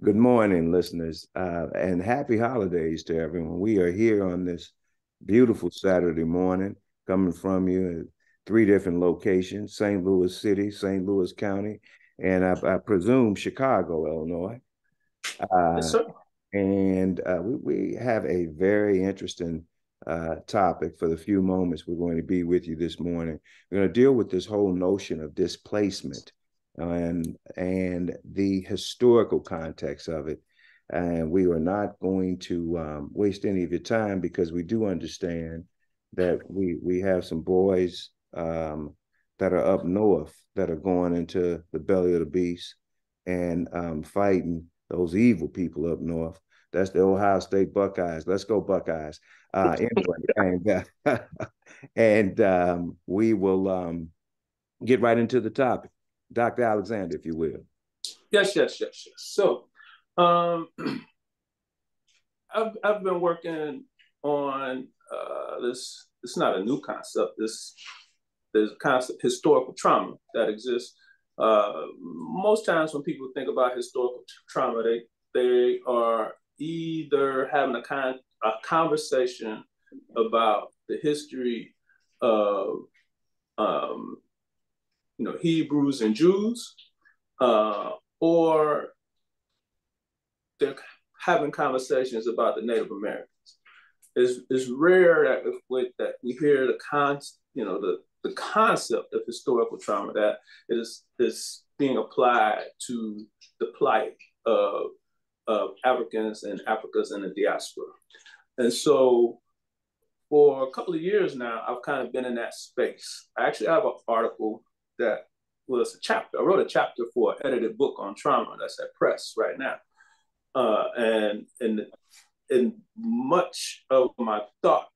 Good morning, listeners, uh, and happy holidays to everyone. We are here on this beautiful Saturday morning, coming from you at three different locations St. Louis City, St. Louis County, and I, I presume Chicago, Illinois. Uh, yes, sir. And uh, we, we have a very interesting uh, topic for the few moments we're going to be with you this morning. We're going to deal with this whole notion of displacement and and the historical context of it. And we are not going to um, waste any of your time because we do understand that we we have some boys um, that are up north that are going into the belly of the beast and um, fighting those evil people up north. That's the Ohio State Buckeyes. Let's go Buckeyes. Uh, anyway, and uh, and um, we will um, get right into the topic. Dr. Alexander, if you will. Yes, yes, yes, yes. So, um, I've I've been working on uh, this. It's not a new concept. This a concept historical trauma that exists. Uh, most times when people think about historical trauma, they they are either having a con a conversation about the history of um, you know, Hebrews and Jews, uh, or they're having conversations about the Native Americans. It's, it's rare that we, that we hear the con, you know, the, the concept of historical trauma that is is being applied to the plight of, of Africans and Africans in the diaspora. And so for a couple of years now, I've kind of been in that space. I actually have an article that was a chapter. I wrote a chapter for an edited book on trauma that's at press right now. Uh, and and and much of my thought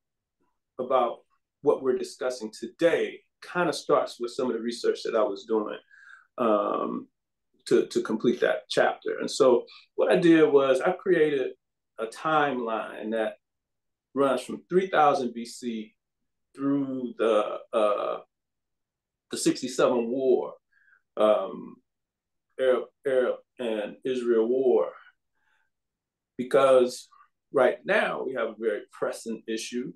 about what we're discussing today kind of starts with some of the research that I was doing um, to, to complete that chapter. And so what I did was I created a timeline that runs from 3000 BC through the uh, the 67 war, um, Arab, Arab and Israel war, because right now we have a very pressing issue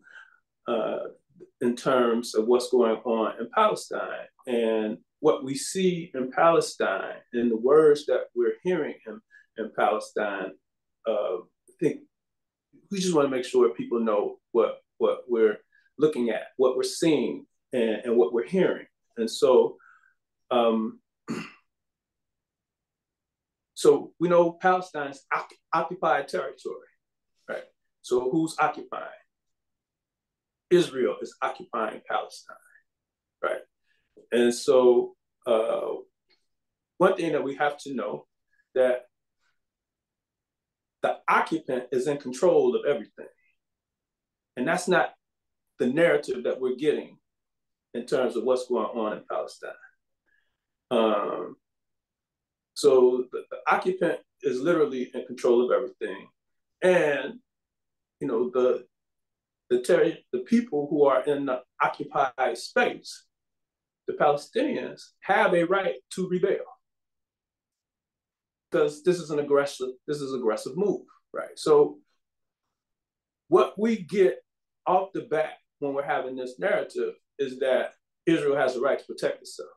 uh, in terms of what's going on in Palestine. And what we see in Palestine and the words that we're hearing in, in Palestine, uh, I think we just want to make sure people know what, what we're looking at, what we're seeing, and, and what we're hearing. And so, um, so we know Palestine's occupied territory, right? So who's occupying? Israel is occupying Palestine, right? And so uh, one thing that we have to know that the occupant is in control of everything. And that's not the narrative that we're getting in terms of what's going on in Palestine. Um, so the, the, occupant is literally in control of everything, and you know the the ter- the people who are in the occupied space, the Palestinians have a right to rebel because this is an aggressive this is aggressive move, right? So what we get off the bat when we're having this narrative is that Israel has a right to protect itself.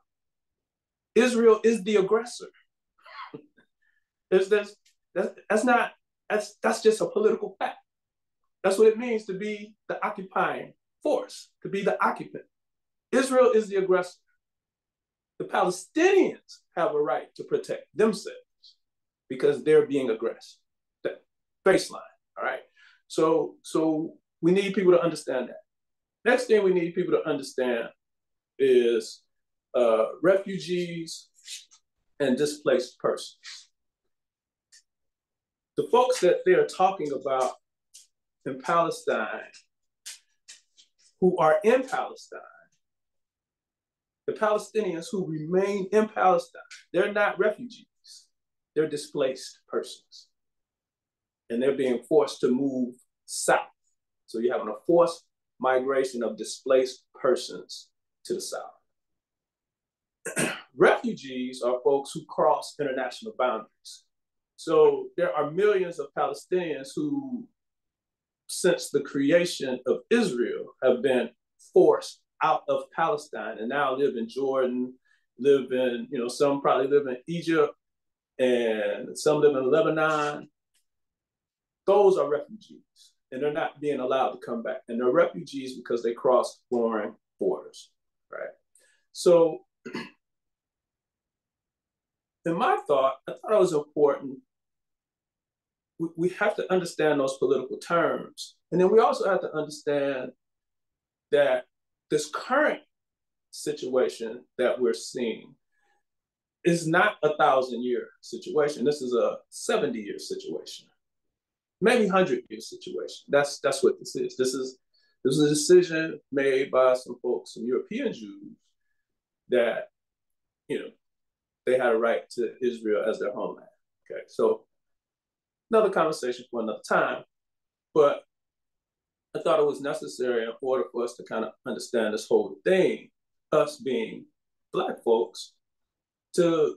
Israel is the aggressor. this that's, that's not that's that's just a political fact. That's what it means to be the occupying force, to be the occupant. Israel is the aggressor. The Palestinians have a right to protect themselves because they're being aggressed. That baseline. All right. So so we need people to understand that. Next thing we need people to understand is uh, refugees and displaced persons. The folks that they're talking about in Palestine, who are in Palestine, the Palestinians who remain in Palestine, they're not refugees, they're displaced persons. And they're being forced to move south. So you're having a forced migration of displaced persons to the south. Refugees are folks who cross international boundaries. So there are millions of Palestinians who, since the creation of Israel, have been forced out of Palestine and now live in Jordan, live in, you know, some probably live in Egypt, and some live in Lebanon. Those are refugees, and they're not being allowed to come back. And they're refugees because they crossed foreign borders, right? So, in my thought, I thought it was important. We, we have to understand those political terms. And then we also have to understand that this current situation that we're seeing is not a thousand year situation. This is a 70 year situation, maybe 100 year situation. That's, that's what this is. This is this was a decision made by some folks, some European Jews, that you know they had a right to Israel as their homeland. Okay, so another conversation for another time, but I thought it was necessary in order for us to kind of understand this whole thing, us being Black folks, to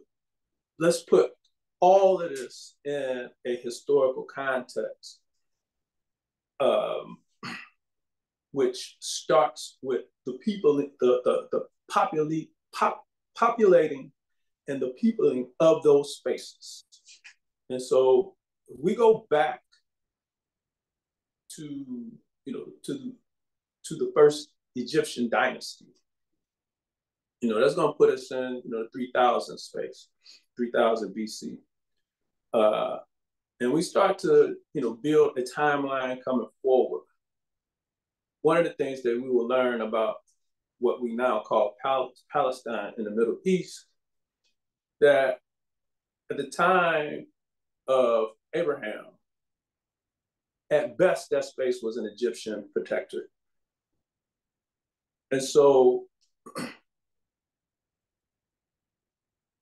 let's put all of this in a historical context, um, which starts with the people, the, the, the populi- pop, populating and the peopling of those spaces. And so we go back to, you know, to, to the first Egyptian dynasty. You know, that's gonna put us in, you know, 3000 space, 3000 BC. Uh, and we start to, you know, build a timeline coming forward. One of the things that we will learn about what we now call Pal- Palestine in the Middle East, that at the time of Abraham, at best, that space was an Egyptian protectorate. And so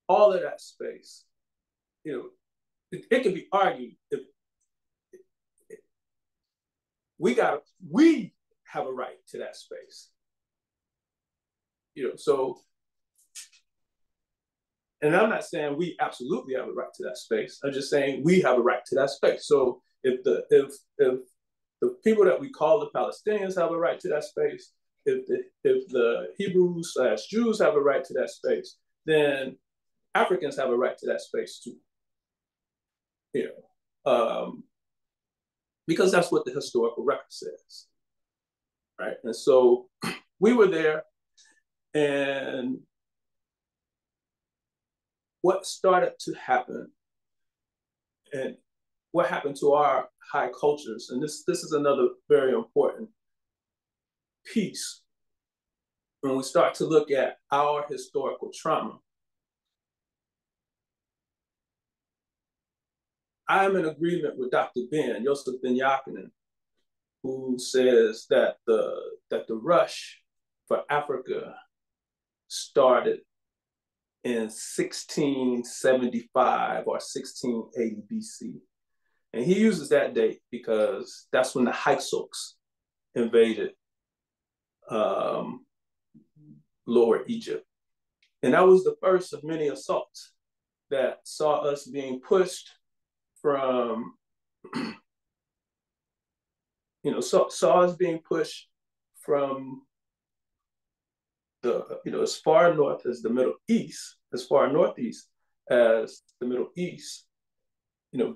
all of that space, you know, it, it can be argued if, we got we have a right to that space you know, so, and I'm not saying we absolutely have a right to that space. I'm just saying we have a right to that space. So if the if if the people that we call the Palestinians have a right to that space, if the if the Hebrews slash Jews have a right to that space, then Africans have a right to that space too. You know, um, because that's what the historical record says, right? And so we were there and what started to happen and what happened to our high cultures, and this, this is another very important piece when we start to look at our historical trauma. I'm in agreement with Dr. Ben, Yosef Ben Jochannan, who says that the that the rush for Africa started in 1675 or 1680 BC. And he uses that date because that's when the Hyksos invaded um, Lower Egypt. And that was the first of many assaults that saw us being pushed from, you know, saw, saw us being pushed from the you know as far north as the Middle East, as far northeast as the Middle East, you know,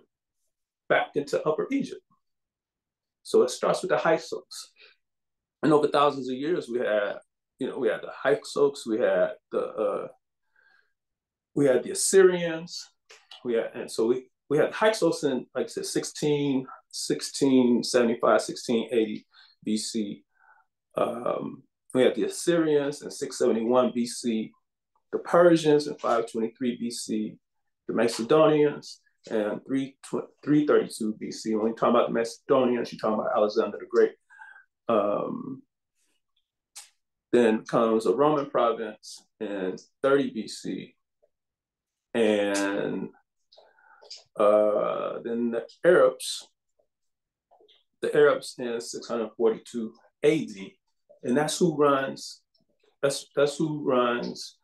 back into Upper Egypt. So it starts with the Hyksos. And over thousands of years, we had, you know, we had the Hyksos, we had the uh, we had the Assyrians, we had, and so we we had Hyksos like I said, 16, 1675, 1680 BC. Um, we had the Assyrians in 671 BC, the Persians in 523 BC, the Macedonians in 332 BC. When you talk about the Macedonians, you're talking about Alexander the Great. Um, then comes a Roman province in 30 BC. And uh, then the Arabs, the Arabs in 642 AD and that's who runs. That's that's who runs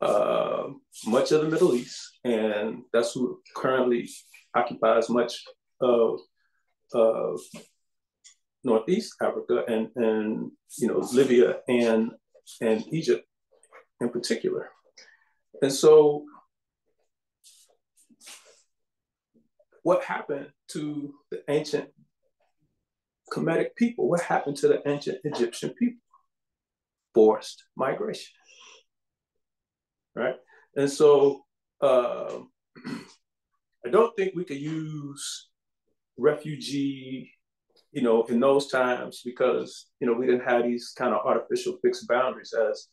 uh, much of the Middle East, and that's who currently occupies much of of Northeast Africa and and you know Libya and and Egypt in particular. And so what happened to the ancient Kemetic people? What happened to the ancient Egyptian people? Forced migration. Right? And so uh, I don't think we could use refugee, you know, in those times because, you know, we didn't have these kind of artificial fixed boundaries as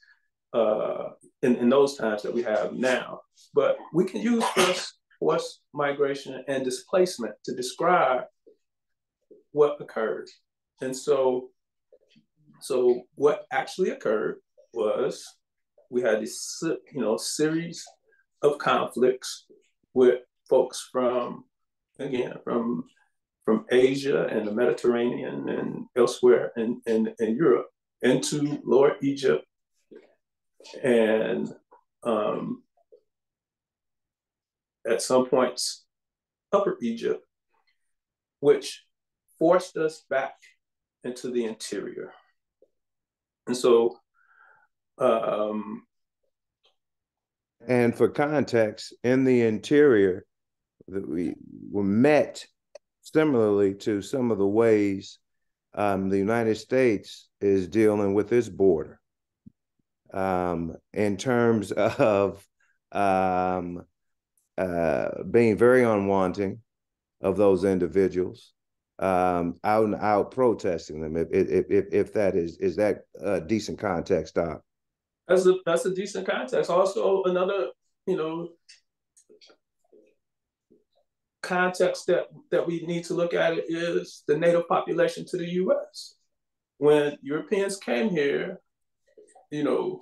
uh, in, in those times that we have now. But we can use forced, forced migration and displacement to describe what occurred. And so, so what actually occurred was we had this, you know, series of conflicts with folks from, again, from from Asia and the Mediterranean and elsewhere in, in, in Europe into Lower Egypt and um, at some points Upper Egypt, which forced us back into the interior. And so um, and for context, in the interior, that we were met similarly to some of the ways um, the United States is dealing with its border um, in terms of um, uh, being very unwanting of those individuals, um, out and out protesting them. If if if, if that is is that a decent context, Doc? That's a that's a decent context. Also, another you know context that that we need to look at it is the native population to the U.S. When Europeans came here, you know,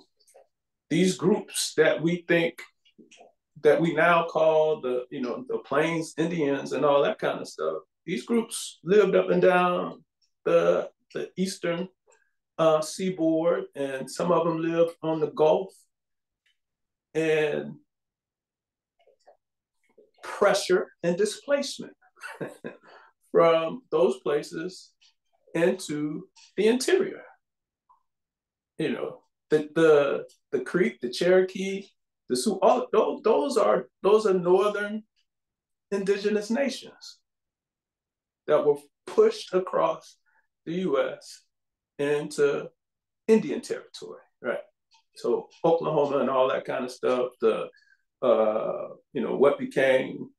these groups that we think that we now call the you know the Plains Indians and all that kind of stuff. These groups lived up and down the the eastern uh, seaboard, and some of them lived on the Gulf. And pressure and displacement from those places into the interior. You know, the the the Creek, the Cherokee, the Sioux, all those, those are those are northern indigenous nations that were pushed across the US into Indian territory, right? So Oklahoma and all that kind of stuff, the uh, you know what became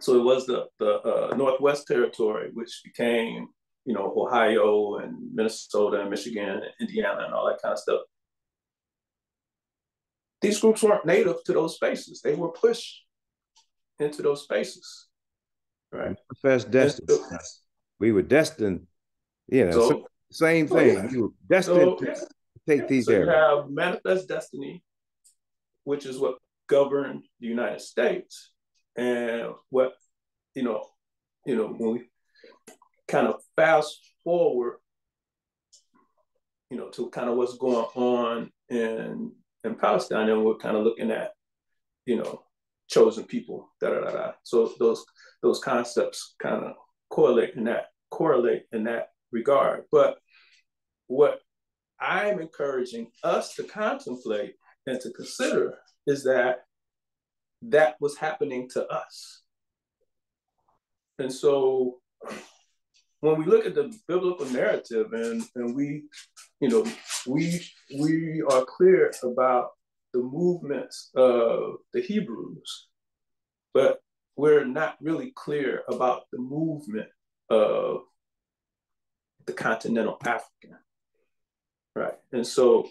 so it was the the uh, Northwest Territory, which became you know Ohio and Minnesota and Michigan and Indiana and all that kind of stuff. These groups weren't native to those spaces; they were pushed into those spaces. Right. Manifest destiny. we were destined, you know, so, same thing. So, yeah. We were destined so, to yeah. take these so areas. You have manifest destiny, which is what governed the United States, and what you know, you know, when we kind of fast forward, you know, to kind of what's going on in in Palestine, and we're kind of looking at, you know, chosen people, da da da da. So those those concepts kind of correlate in that correlate in that regard. But what I'm encouraging us to contemplate and to consider is that that was happening to us. And so when we look at the biblical narrative and, and we, you know, we we are clear about the movements of the Hebrews, but we're not really clear about the movement of the continental African. Right. And so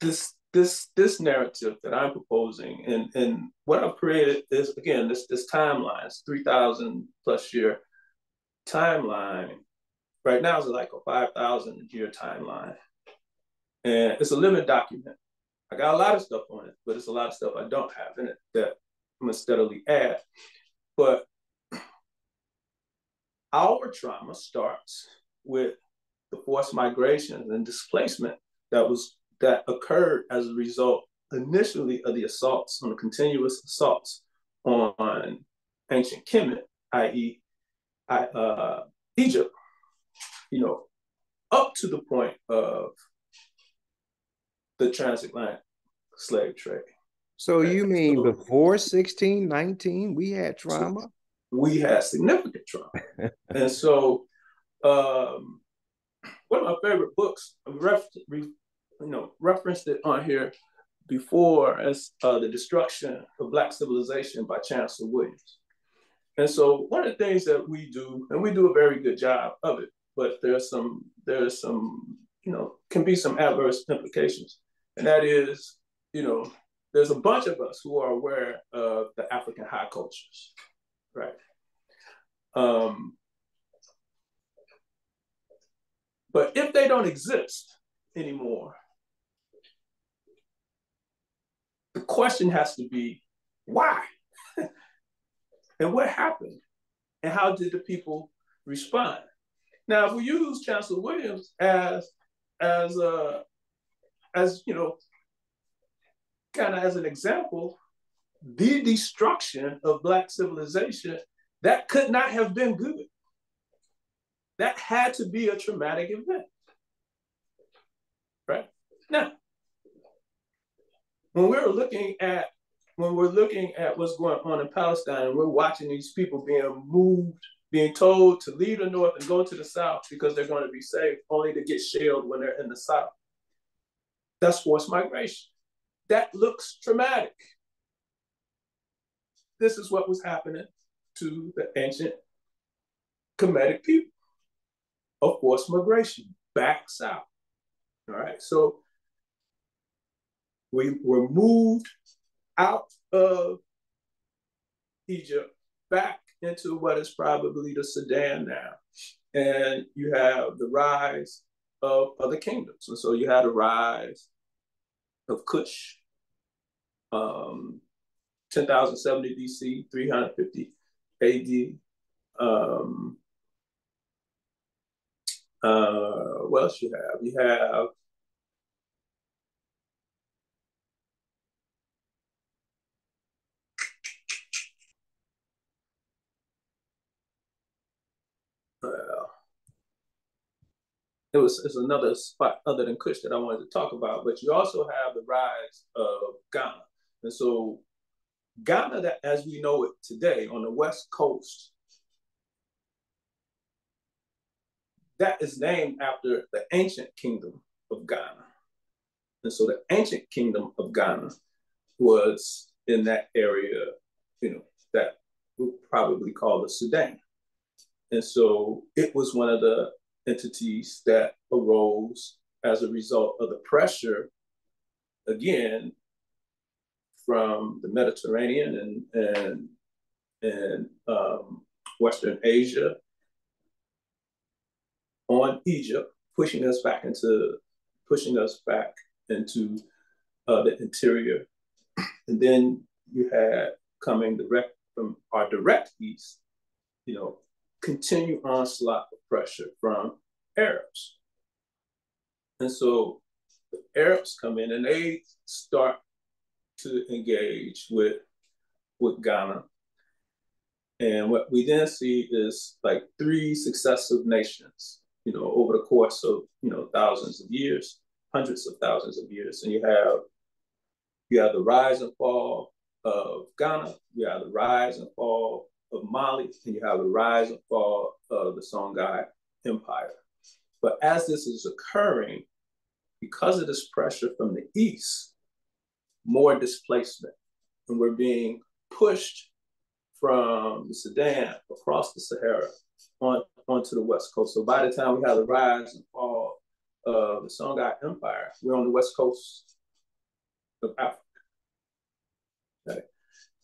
this this this narrative that I'm proposing and and what I've created is again this this timeline, it's three thousand plus year timeline. Right now is like a five thousand year timeline, and it's a limited document. I got a lot of stuff on it, but it's a lot of stuff I don't have in it that I'm gonna steadily add. But our trauma starts with the forced migration and displacement that was that occurred as a result initially of the assaults on the continuous assaults on ancient Kemet, i.e., uh, Egypt, you know, up to the point of the transatlantic slave trade. So you mean so, before 1619, we had trauma? We had significant trauma. and so um, one of my favorite books, ref, you know, referenced it on here before as uh, The Destruction of Black Civilization by Chancellor Williams. And so one of the things that we do, and we do a very good job of it, but there's some, there's some, you know, can be some adverse implications. And that is, you know, there's a bunch of us who are aware of the African high cultures, right? Um, but if they don't exist anymore, the question has to be why? And what happened? And how did the people respond? Now, if we use Chancellor Williams as as a as you know, kind of as an example, the destruction of black civilization that could not have been good. That had to be a traumatic event. Right? Now, when we're looking at when we're looking at what's going on in Palestine and we're watching these people being moved, being told to leave the north and go to the south because they're going to be safe, only to get shelled when they're in the south. That's forced migration. That looks traumatic. This is what was happening to the ancient Kemetic people of forced migration back south. All right, so we were moved out of Egypt back into what is probably the Sudan now. And you have the rise of other kingdoms. And so you had a rise of Kush, um, 10,070 BC, 350 AD. Um, uh, what else you have? You have it was another spot other than Kush that I wanted to talk about, but you also have the rise of Ghana. And so Ghana, that as we know it today on the west coast, that is named after the ancient kingdom of Ghana. And so the ancient kingdom of Ghana was in that area, you know, that we probably call the Sudan. And so it was one of the entities that arose as a result of the pressure, again, from the Mediterranean and, and, and um, Western Asia on Egypt, pushing us back into pushing us back into uh, the interior. And then you had coming direct from our direct east, you know, continue onslaught of pressure from Arabs. And so the Arabs come in and they start to engage with, with Ghana. And what we then see is like three successive nations, you know, over the course of, you know, thousands of years, hundreds of thousands of years. And you have you have the rise and fall of Ghana, you have the rise and fall of Mali, and you have the rise and fall of the Songhai Empire. But as this is occurring, because of this pressure from the east, more displacement, and we're being pushed from the Sudan across the Sahara on, onto the west coast. So by the time we have the rise and fall of the Songhai Empire, we're on the west coast of Africa.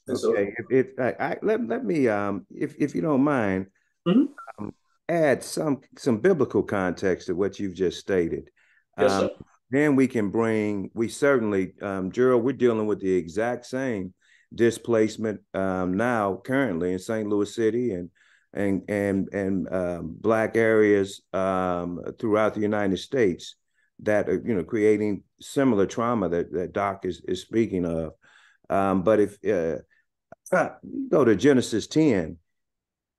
Okay. And okay. So, if, if I, I, let let me um if if you don't mind, mm-hmm. um, add some some biblical context to what you've just stated. Yes, um, then we can bring. We certainly, um, Jerryl, we're dealing with the exact same displacement um, now currently in St. Louis City and and and and um, black areas um, throughout the United States. that are, you know, creating similar trauma that, that Doc is, is speaking of. Um, but if uh, uh, go to Genesis 10,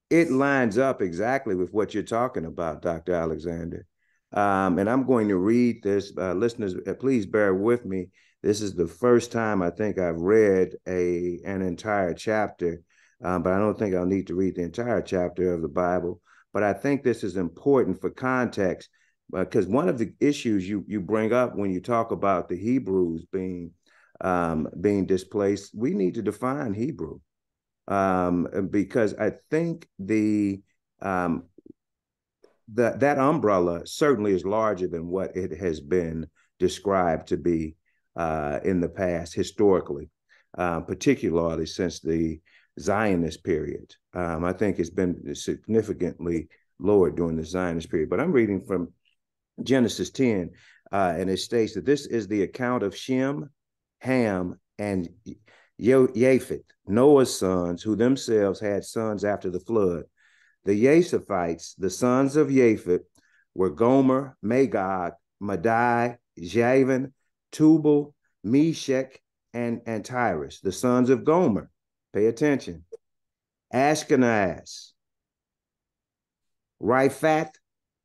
it lines up exactly with what you're talking about, Dr. Alexander. Um, and I'm going to read this. Uh, listeners, uh, please bear with me. This is the first time I think I've read a an entire chapter, um, but I don't think I'll need to read the entire chapter of the Bible. But I think this is important for context because uh, one of the issues you you bring up when you talk about the Hebrews being um, being displaced, we need to define Hebrew um, because I think the um, that that umbrella certainly is larger than what it has been described to be uh, in the past historically, uh, particularly since the Zionist period. Um, I think it's been significantly lower during the Zionist period. But I'm reading from Genesis 10, uh, and it states that this is the account of Shem, Ham, and Japheth, Noah's sons, who themselves had sons after the flood. The Japhethites, the sons of Japheth, were Gomer, Magog, Madai, Javan, Tubal, Meshech, and, and Tiras, the sons of Gomer. Pay attention. Ashkenaz, Riphath,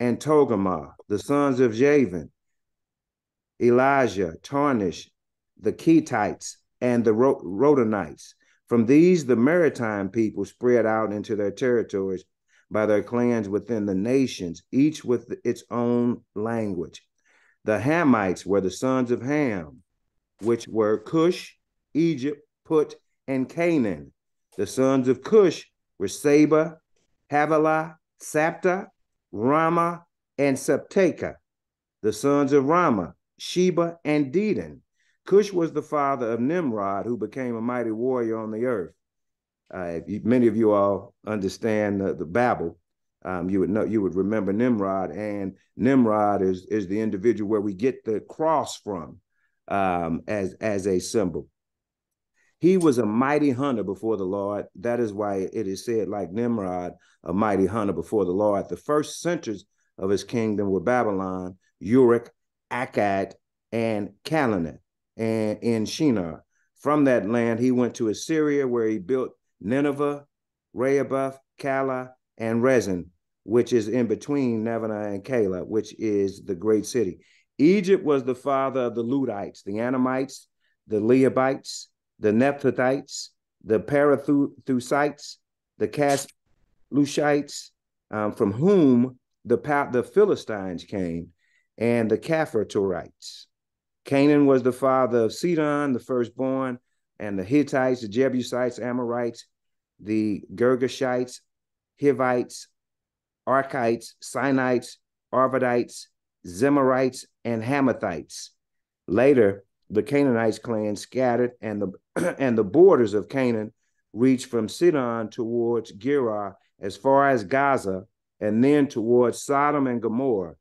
and Togarmah, the sons of Javan, Elijah, Tarshish, the Kittites, and the Rodanites. From these, the maritime people spread out into their territories by their clans within the nations, each with its own language. The Hamites were the sons of Ham, which were Cush, Egypt, Put, and Canaan. The sons of Cush were Seba, Havilah, Sabta, Raamah, and Sabteka. The sons of Raamah, Sheba, and Dedan. Cush was the father of Nimrod, who became a mighty warrior on the earth. Uh, many of you all understand the, the Babel. Um, you would know, you would remember Nimrod, and Nimrod is is the individual where we get the cross from um, as as a symbol. He was a mighty hunter before the Lord. That is why it is said, like Nimrod, a mighty hunter before the Lord. The first centers of his kingdom were Babylon, Uruk, Akkad, and Calneh, and in Shinar. From that land, he went to Assyria, where he built Nineveh, Rehoboth, Calah, and Resen, which is in between Nineveh and Calah, which is the great city. Egypt was the father of the Ludites, the Anamites, the Lehabites, the Nephathites, the Parathusites, the Caslushites, um, from whom the, the Philistines came, and the Caphatorites. Canaan was the father of Sidon, the firstborn, and the Hittites, the Jebusites, Amorites, the Girgashites, Hivites, Archites, Sinites, Arvadites, Zemarites, and Hamathites. Later, the Canaanites clan scattered, and the and the borders of Canaan reached from Sidon towards Gerar as far as Gaza, and then towards Sodom and Gomorrah,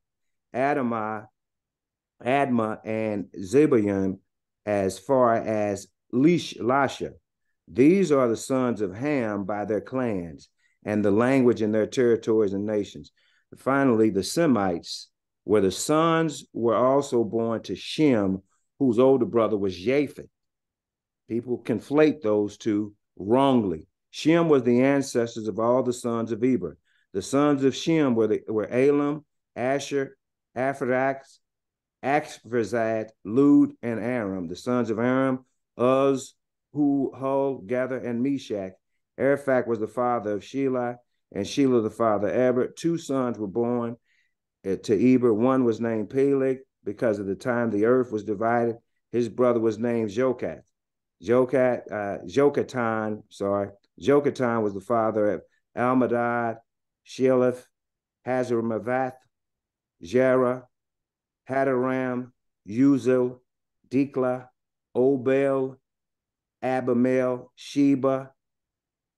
Adamah, Admah, and Zebulun as far as Lish Lasha. These are the sons of Ham by their clans and the language in their territories and nations. Finally, the Semites, where the sons were also born to Shem, whose older brother was Japheth. People conflate those two wrongly. Shem was the ancestors of all the sons of Eber. The sons of Shem were, the, were Elam, Asher, Aphrax, Akverzad, Lud, and Aram. The sons of Aram, Uz, Hu, Hul, Gather, and Meshek. Arphak was the father of Shelah, and Shelah the father of Eber. Two sons were born uh, to Eber. One was named Peleg because of the time the earth was divided. His brother was named Jokat. Jokat, uh, Jokatan, sorry. Jokatan was the father of Almodad, Sheleph, Hazarmavath, Jerah, Hadaram, Uzil, Dikla, Obel, Abimael, Sheba,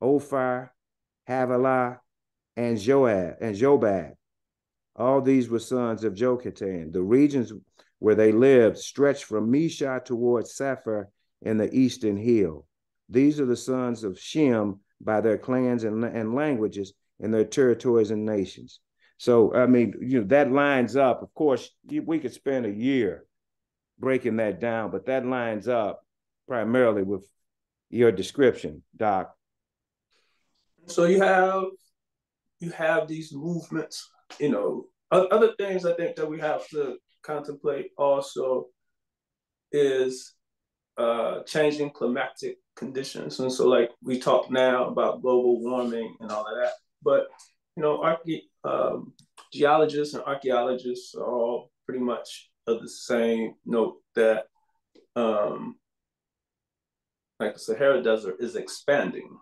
Ophir, Havilah, and Joab and Jobab. All these were sons of Jokatan. The regions where they lived stretched from Mesha towards Sephir in the eastern hill. These are the sons of Shem by their clans and, and languages and their territories and nations. So I mean, you know, that lines up. Of course, we could spend a year breaking that down, but that lines up primarily with your description, Doc. So you have you have these movements, you know, other things I think that we have to contemplate also is uh, changing climatic conditions. And so, like we talk now about global warming and all of that, but you know, arche- um, geologists and archaeologists are all pretty much of the same note that, um, like the Sahara Desert is expanding.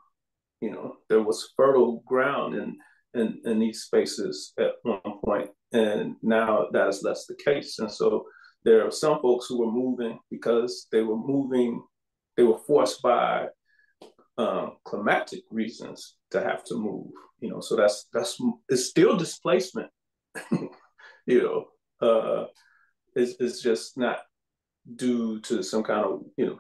You know, there was fertile ground in in, in these spaces at one point, and now that is less the case. And so there are some folks who were moving because they were moving, they were forced by um, climatic reasons to have to move. You know, so that's that's it's still displacement. you know, uh, it's, it's just not due to some kind of you know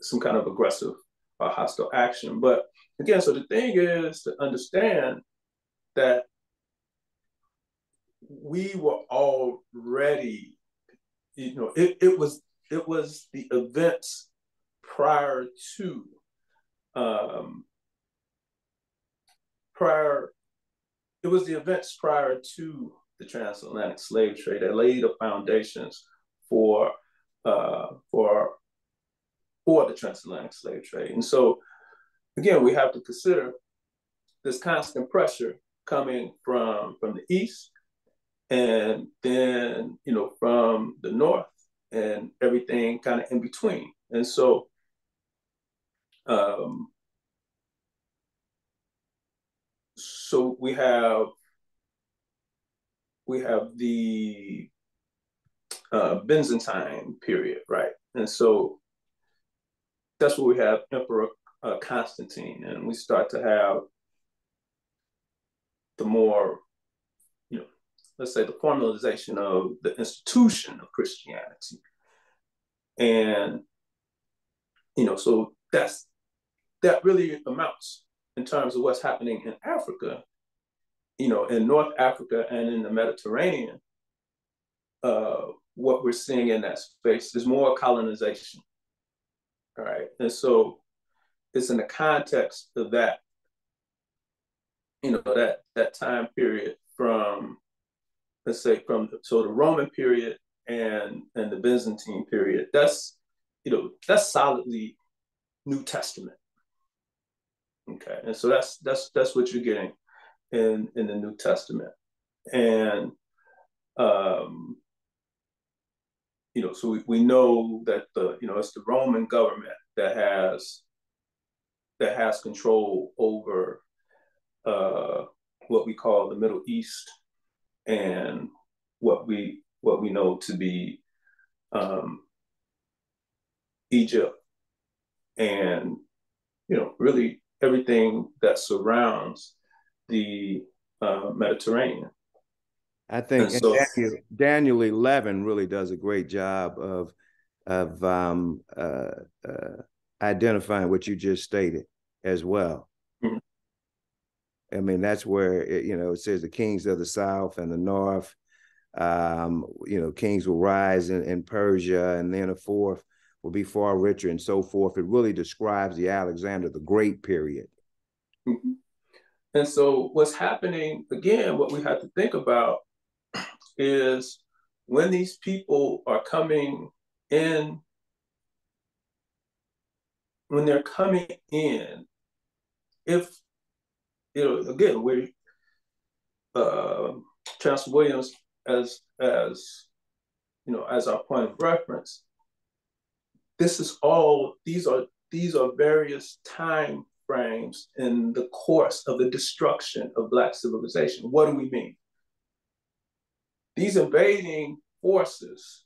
some kind of aggressive or hostile action. But again, so the thing is to understand that we were already, you know, it, it was it was the events prior to um, prior it was the events prior to the transatlantic slave trade that laid the foundations for uh, for for the transatlantic slave trade. And so again, we have to consider this constant pressure coming from from the east and then you know from the north and everything kind of in between and so um so we have we have the uh, Byzantine period, right? And so that's where we have Emperor uh, Constantine, and we start to have the more, you know, let's say the formalization of the institution of Christianity. And, you know, so that's that really amounts in terms of what's happening in Africa, you know, in North Africa and in the Mediterranean, uh, what we're seeing in that space is more colonization. All right. And so it's in the context of that you know that that time period from let's say from the, so the Roman period and and the Byzantine period. That's you know that's solidly New Testament. Okay, and so that's that's that's what you're getting in in the New Testament, and um, you know, so we, we know that the you know it's the Roman government that has that has control over uh, what we call the Middle East and what we what we know to be um, Egypt and you know really everything that surrounds the uh, Mediterranean. I think so, Daniel, Daniel, eleven really does a great job of of um, uh, uh, identifying what you just stated as well. I mean, that's where it, you know it says the kings of the south and the north. Um, you know, kings will rise in, in Persia, and then a fourth will be far richer, and so forth. It really describes the Alexander the Great period. Mm-hmm. And so, what's happening again? What we have to think about is when these people are coming in, when they're coming in, if you know, again, we uh, Chancellor Williams as as you know as our point of reference. This is all; these are these are various time frames in the course of the destruction of Black civilization. What do we mean? These invading forces,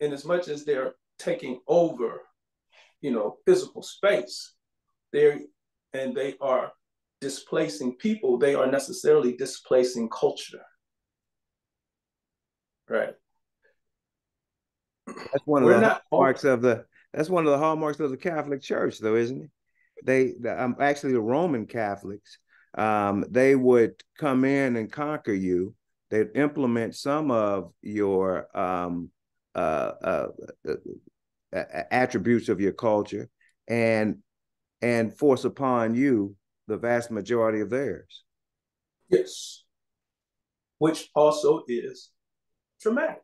in as much as they're taking over, you know, physical space, they're and they are displacing people, they are necessarily displacing culture. Right. That's one of We're the hallmarks of the that's one of the hallmarks of the Catholic Church, though, isn't it? They, the, um, actually, the Roman Catholics um, they would come in and conquer you. They'd implement some of your um, uh, uh, uh, attributes of your culture and and force upon you the vast majority of theirs. Yes, which also is traumatic,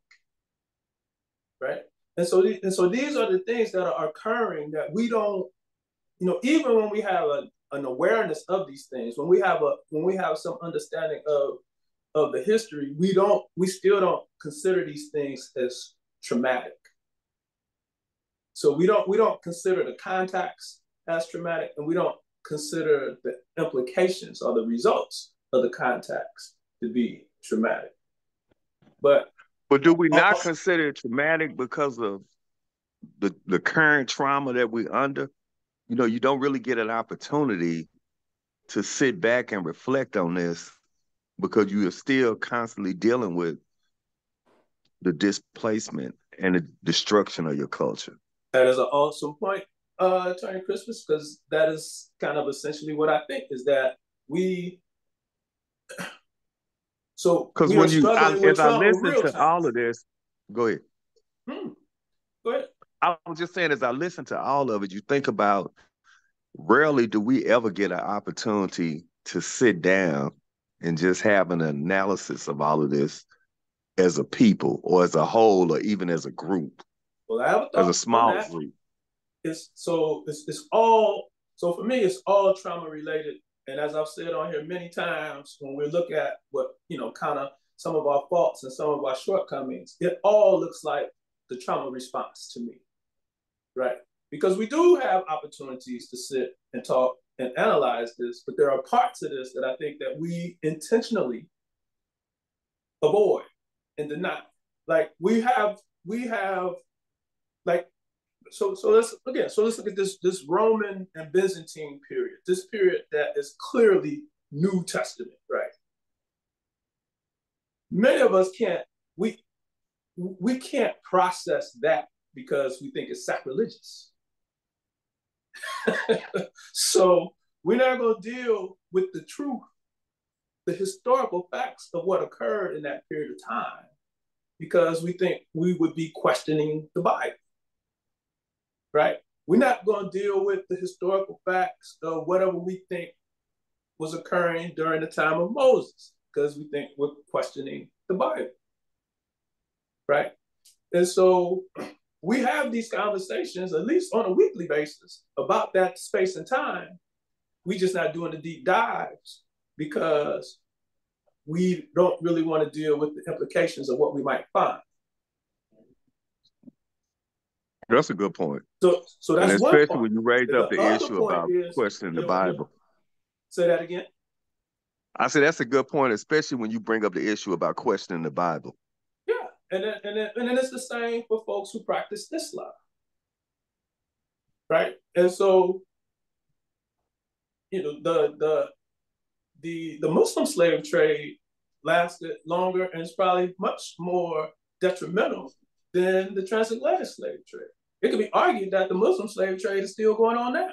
right? And so, and so these are the things that are occurring that we don't, you know, even when we have a, an awareness of these things, when we have a, when we have some understanding of, of the history, we don't, we still don't consider these things as traumatic. So we don't, we don't consider the contacts as traumatic, and we don't consider the implications or the results of the contacts to be traumatic. But but do we not consider it traumatic because of the the current trauma that we're under? You know, you don't really get an opportunity to sit back and reflect on this because you are still constantly dealing with the displacement and the destruction of your culture. That is an awesome point, uh, Attorney Christmas, because that is kind of essentially what I think is that we so because when you, I, as I listen to time. all of this, go ahead. Hmm. Go ahead. I was just saying, as I listen to all of it, you think about rarely do we ever get an opportunity to sit down and just have an analysis of all of this as a people or as a whole or even as a group. Well, I have a as a small group. It's so it's, it's all so for me it's all trauma related and as I've said on here many times, when we look at what, you know, kind of some of our faults and some of our shortcomings, it all looks like the trauma response to me. Right. Because we do have opportunities to sit and talk and analyze this, but there are parts of this that I think that we intentionally avoid and deny. Like we have, we have, like so so let's again so let's look at this this Roman and Byzantine period. This period that is clearly New Testament, right? Many of us can't we we can't process that because we think it's sacrilegious. so we're not going to deal with the truth, the historical facts of what occurred in that period of time, because we think we would be questioning the Bible right? We're not going to deal with the historical facts of whatever we think was occurring during the time of Moses because we think we're questioning the Bible, right? And so we have these conversations, at least on a weekly basis, about that space and time. We're just not doing the deep dives because we don't really want to deal with the implications of what we might find. That's a good point. So, so that's and especially when you raise up the, the issue about is, questioning the Bible. Say that again. I said that's a good point, especially when you bring up the issue about questioning the Bible. Yeah, and then and then, and then it's the same for folks who practice Islam, right? And so, you know, the the the the Muslim slave trade lasted longer and is probably much more detrimental than the transatlantic slave trade. It could be argued that the Muslim slave trade is still going on now.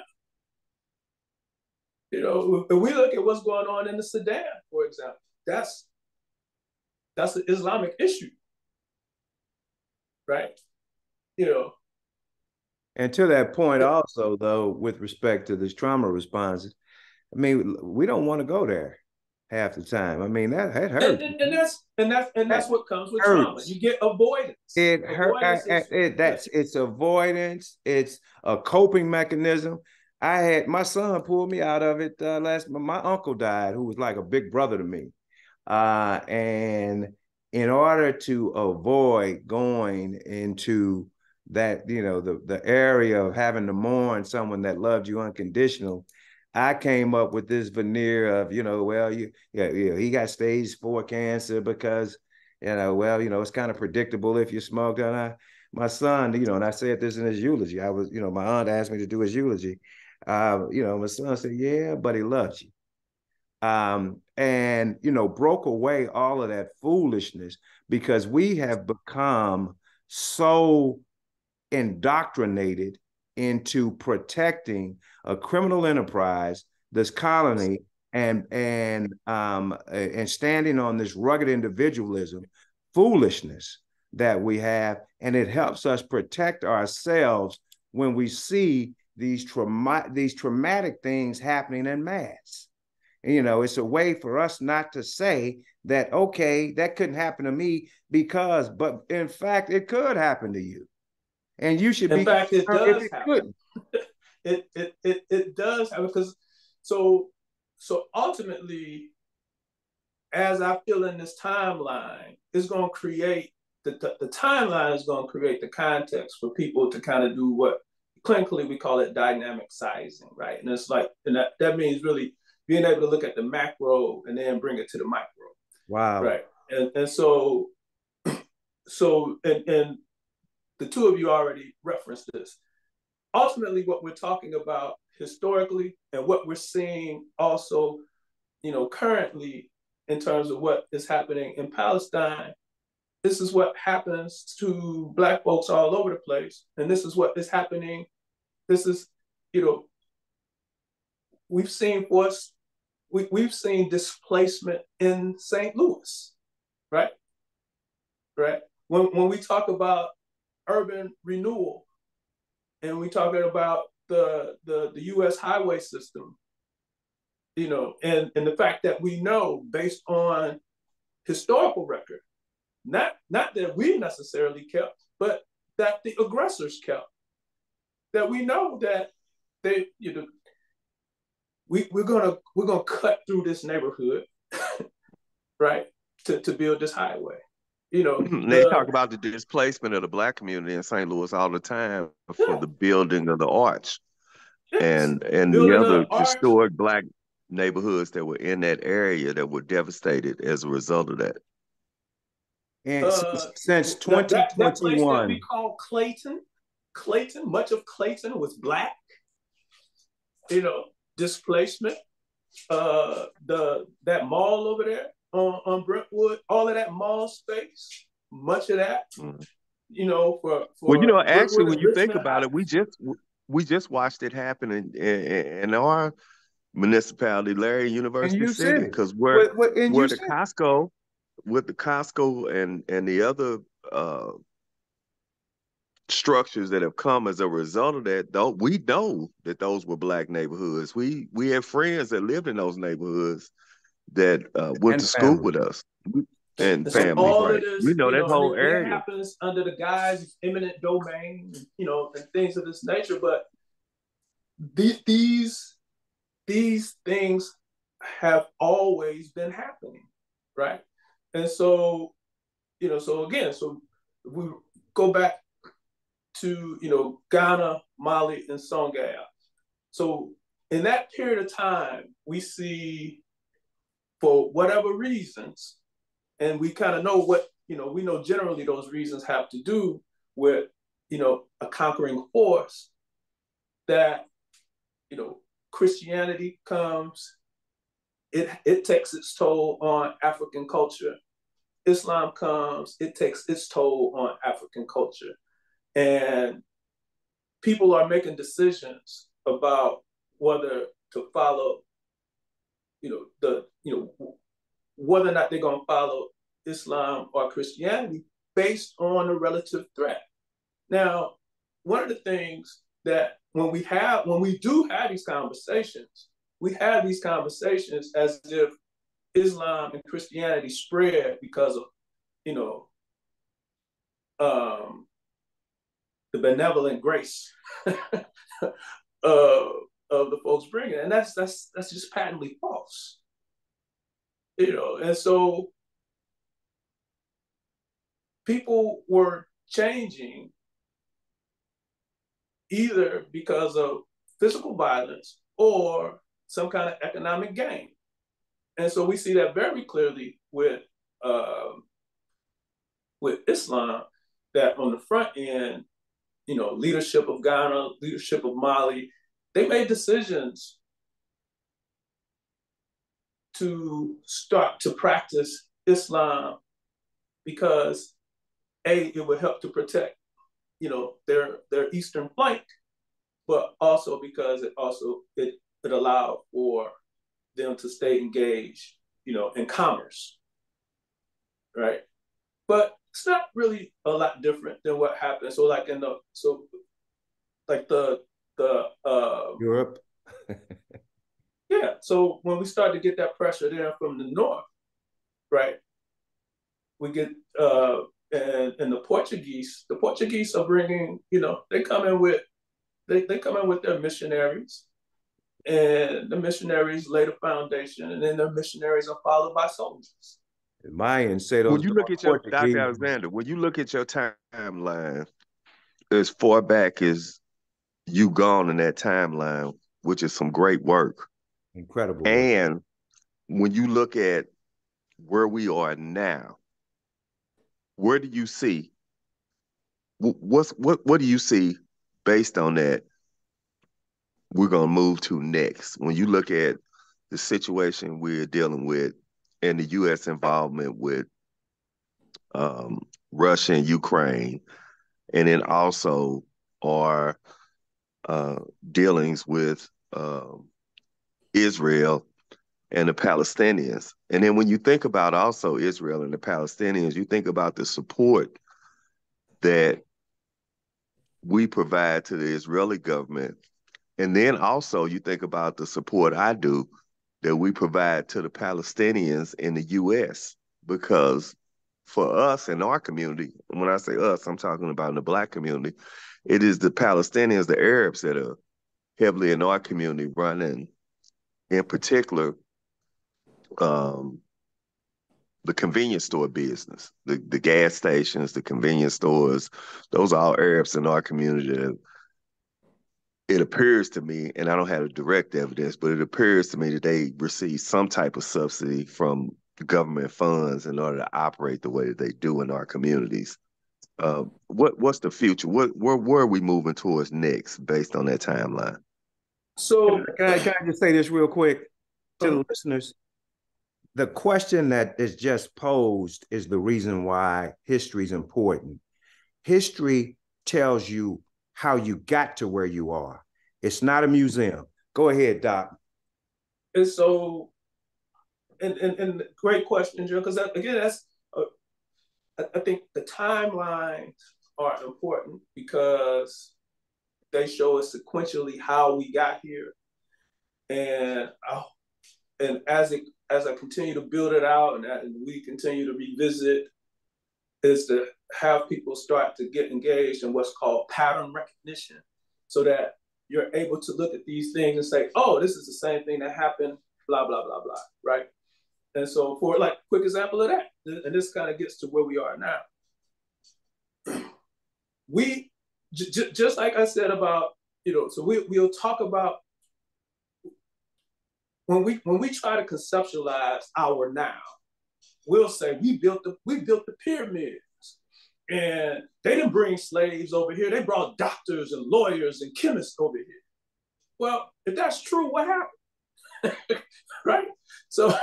You know, if we look at what's going on in the Sudan, for example, that's that's an Islamic issue, right? You know. And to that point, also though, with respect to this trauma responses, I mean, we don't want to go there half the time. I mean, that, that hurts. And, and, and, that's and that's and that's what comes with hurts. trauma. You get avoidance. It hurts. It, that's it's avoidance. It's a coping mechanism. I had my son pulled me out of it uh, last. My uncle died, who was like a big brother to me, uh, and in order to avoid going into that, you know, the the area of having to mourn someone that loved you unconditional, I came up with this veneer of, you know, well, you, yeah, yeah, he got stage four cancer because, you know, well, you know, it's kind of predictable if you smoke. And I, my son, you know, and I said this in his eulogy. I was, you know, my aunt asked me to do his eulogy. Uh, you know, my son said, yeah, but he loves you. Um, and, you know, broke away all of that foolishness because we have become so indoctrinated into protecting a criminal enterprise, this colony and and um and standing on this rugged individualism, foolishness that we have, and it helps us protect ourselves when we see these trauma these traumatic things happening in mass. You know, it's a way for us not to say that okay, that couldn't happen to me because, but in fact, it could happen to you, and you should in be. In fact, it does it happen. It, it it it does happen because so so ultimately, as I feel in this timeline, it's going to create the, the, the timeline is going to create the context for people to kind of do what clinically we call it dynamic sizing, right? And it's like, and that, that means really being able to look at the macro and then bring it to the micro. Wow. Right. And and so so and, and the two of you already referenced this. Ultimately, what we're talking about historically and what we're seeing also, you know, currently in terms of what is happening in Palestine, this is what happens to black folks all over the place. And this is what is happening. This is, you know, we've seen what's we, we've seen displacement in St. Louis, right? Right. When, when we talk about urban renewal and we're talking about the, the, the US highway system, you know, and, and the fact that we know based on historical record, not, not that we necessarily kept, but that the aggressors kept, that we know that they, you know, we, we're gonna we're gonna cut through this neighborhood, right, to, to build this highway. You know, they talk about the displacement of the black community in St. Louis all the time for yeah. the building of the arch, yes. and and building the other historic black neighborhoods that were in that area that were devastated as a result of that. And uh, since 2021, that, that place that we call Clayton, Clayton, much of Clayton was black. You know, displacement, uh, the that mall over there on, on Brentwood, all of that mall space, much of that, mm. you know, for, for well, you know, actually, when you think about it, we just we just watched it happen in, in, our municipality, Larry University City, because we're what, what, we're the Costco with the Costco and and the other uh structures that have come as a result of that, though we know that those were black neighborhoods. We we have friends that lived in those neighborhoods that uh, went and to family. school with us and so family. Right? This, we know that know, whole area happens under the guise of eminent domain, you know, and things of this nature. But these these these things have always been happening, right? And so, you know, so again, so we go back to you know Ghana, Mali, and Songhai. So in that period of time, we see for whatever reasons, and we kind of know what you know. We know generally those reasons have to do with you know a conquering force that you know Christianity comes. It it takes its toll on African culture. Islam comes, it takes its toll on African culture and people are making decisions about whether to follow you know the you know whether or not they're going to follow islam or christianity based on a relative threat. Now one of the things that when we have when we do have these conversations we have these conversations as if islam and christianity spread because of you know um, the benevolent grace uh, of the folks bringing, it. and that's that's that's just patently false. You know, and so people were changing either because of physical violence or some kind of economic gain. And so we see that very clearly with uh, with Islam, that on the front end, you know, leadership of Ghana, leadership of Mali, they made decisions to start to practice Islam because a it would help to protect, you know, their their eastern flank, but also because it also it it allowed for them to stay engaged, you know, in commerce, right? But it's not really a lot different than what happened. So like in the so like the the uh Europe. yeah. So when we start to get that pressure there from the north, right? We get uh and and the Portuguese, the Portuguese are bringing, you know, they come in with they, they come in with their missionaries and the missionaries lay the foundation and then the missionaries are followed by soldiers. The Mayans say those when you look at your Dr. Alexander, when you look at your timeline as far back as you gone in that timeline, which is some great work. Incredible. And when you look at where we are now, where do you see what's what what do you see based on that we're going to move to next when you look at the situation we're dealing with and the US involvement with um, Russia and Ukraine and then also our uh, dealings with um, Israel and the Palestinians. And then when you think about also Israel and the Palestinians, you think about the support that we provide to the Israeli government. And then also you think about the support I do that we provide to the Palestinians in the US because for us in our community, when I say us, I'm talking about in the black community, it is the Palestinians, the Arabs that are heavily in our community running, in particular, um, the convenience store business, the, the gas stations, the convenience stores, those are all Arabs in our community it appears to me, and I don't have direct evidence, but it appears to me that they receive some type of subsidy from government funds in order to operate the way that they do in our communities. Uh, what what's the future? What where where are we moving towards next based on that timeline? So can I, can I just say this real quick to the listeners? The question that is just posed is the reason why history is important. History tells you how you got to where you are. It's not a museum. Go ahead, Doc. And so, and and, and great question, Joe, because again, that's I think the timelines are important because they show us sequentially how we got here, and I, and as it as I continue to build it out and, and we continue to revisit, is to have people start to get engaged in what's called pattern recognition, so that you're able to look at these things and say, oh, this is the same thing that happened, blah blah blah blah, right? And so, for like quick example of that, and this kind of gets to where we are now. We just like I said about you know, so we we'll talk about when we when we try to conceptualize our now, we'll say we built the we built the pyramids, and they didn't bring slaves over here. They brought doctors and lawyers and chemists over here. Well, if that's true, what happened? right? So,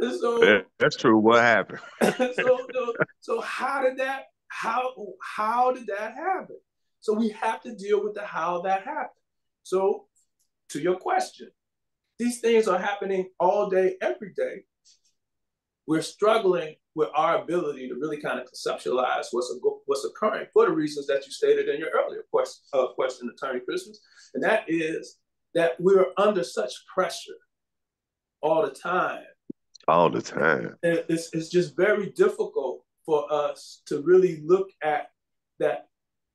so that's true. What happened? so, so, so how did that how how did that happen? So we have to deal with the how that happened. So to your question, these things are happening all day, every day. We're struggling with our ability to really kind of conceptualize what's a, what's occurring for the reasons that you stated in your earlier question, uh, question, Attorney Christmas, and that is that we're under such pressure all the time. All the time. And it's, it's just very difficult for us to really look at that,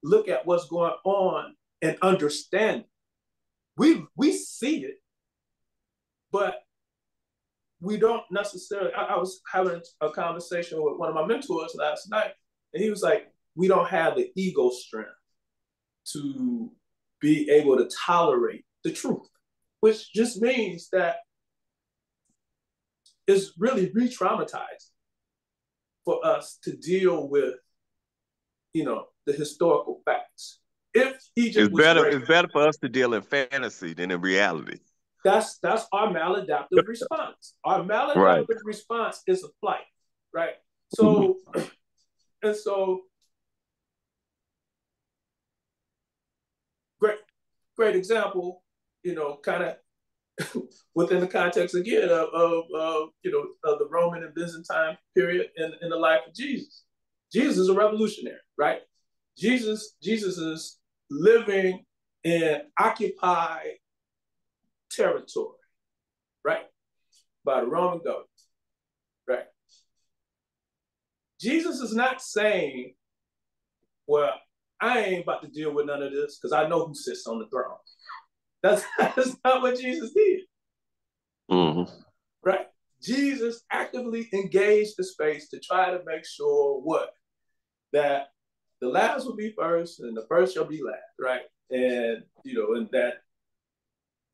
look at what's going on and understand. We we see it, but we don't necessarily. I, I was having a conversation with one of my mentors last night, and he was like, "We don't have the ego strength to be able to tolerate the truth, which just means that it's really re-traumatizing for us to deal with, you know, the historical facts. If Egypt it's better, great, it's better for us to deal in fantasy than in reality. That's that's our maladaptive response. Our maladaptive right. response is a flight, right? So, mm-hmm. and so, great, great example. You know, kind of within the context again of, of, of, you know of the Roman and Byzantine period in, in the life of Jesus. Jesus is a revolutionary, right? Jesus Jesus is living in occupied territory, right, by the Roman government, right. Jesus is not saying, "Well, I ain't about to deal with none of this because I know who sits on the throne." That's, that's not what Jesus did. Mm-hmm. Right? Jesus actively engaged the space to try to make sure what? That the last will be first and the first shall be last, right? And you know, and that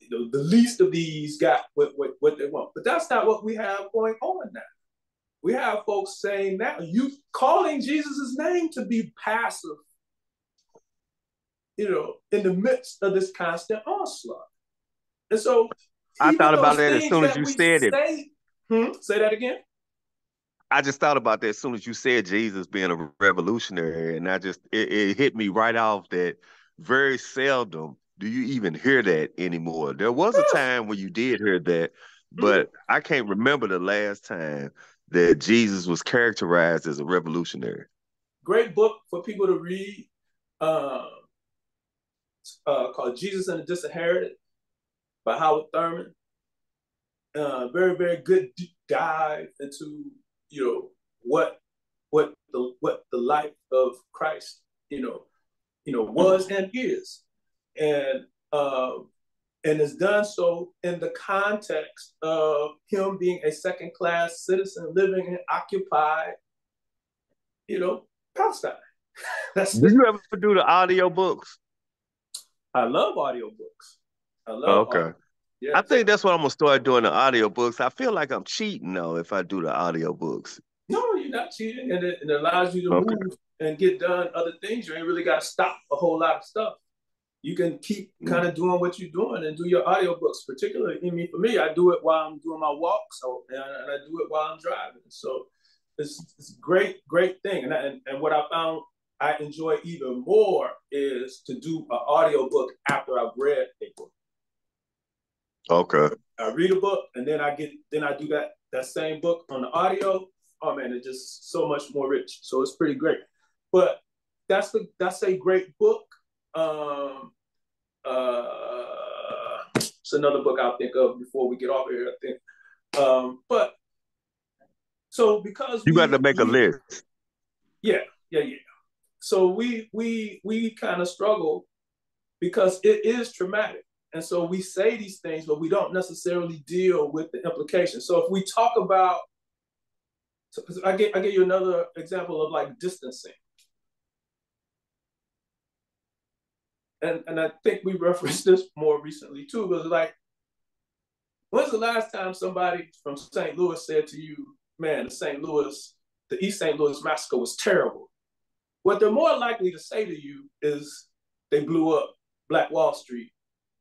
you know the least of these got what, what, what they want. But that's not what we have going on now. We have folks saying now, you calling Jesus' name to be passive you know, in the midst of this constant onslaught. And so I thought about that as soon as you said say, it. Hmm, say that again. I just thought about that as soon as you said Jesus being a revolutionary, and I just it, it hit me right off that very seldom do you even hear that anymore. There was a time when you did hear that, but mm-hmm. I can't remember the last time that Jesus was characterized as a revolutionary. Great book for people to read. Um, uh, called Jesus and the Disinherited by Howard Thurman. Uh, very, very good dive into you know what what the what the life of Christ you know you know was and is, and uh, and is done so in the context of him being a second class citizen living in occupied you know Palestine. That's do you ever do the audio books? I love audiobooks. I love Okay. Yeah. I think that's what I'm gonna start doing the audiobooks. I feel like I'm cheating though if I do the audiobooks. No, you're not cheating, and it, it allows you to okay. move and get done other things. You ain't really got to stop a whole lot of stuff. You can keep mm. kind of doing what you're doing and do your audiobooks. Particularly, I mean, for me, I do it while I'm doing my walks, so and, and I do it while I'm driving. So it's, it's a great, great thing. And, I, and and what I found I enjoy even more is to do an audio book after I've read a book. Okay. I read a book and then I get then I do that that same book on the audio. Oh man, it's just so much more rich. So it's pretty great. But that's the that's a great book. Um uh it's another book I'll think of before we get off here, I think. Um, but so because you got to make we, a list. Yeah, yeah, yeah. So we we we kind of struggle because it is traumatic. And so we say these things, but we don't necessarily deal with the implications. So if we talk about, I get I give you another example of like distancing. And and I think we referenced this more recently too, because like, when's the last time somebody from St. Louis said to you, man, the St. Louis, the East St. Louis massacre was terrible? What they're more likely to say to you is they blew up Black Wall Street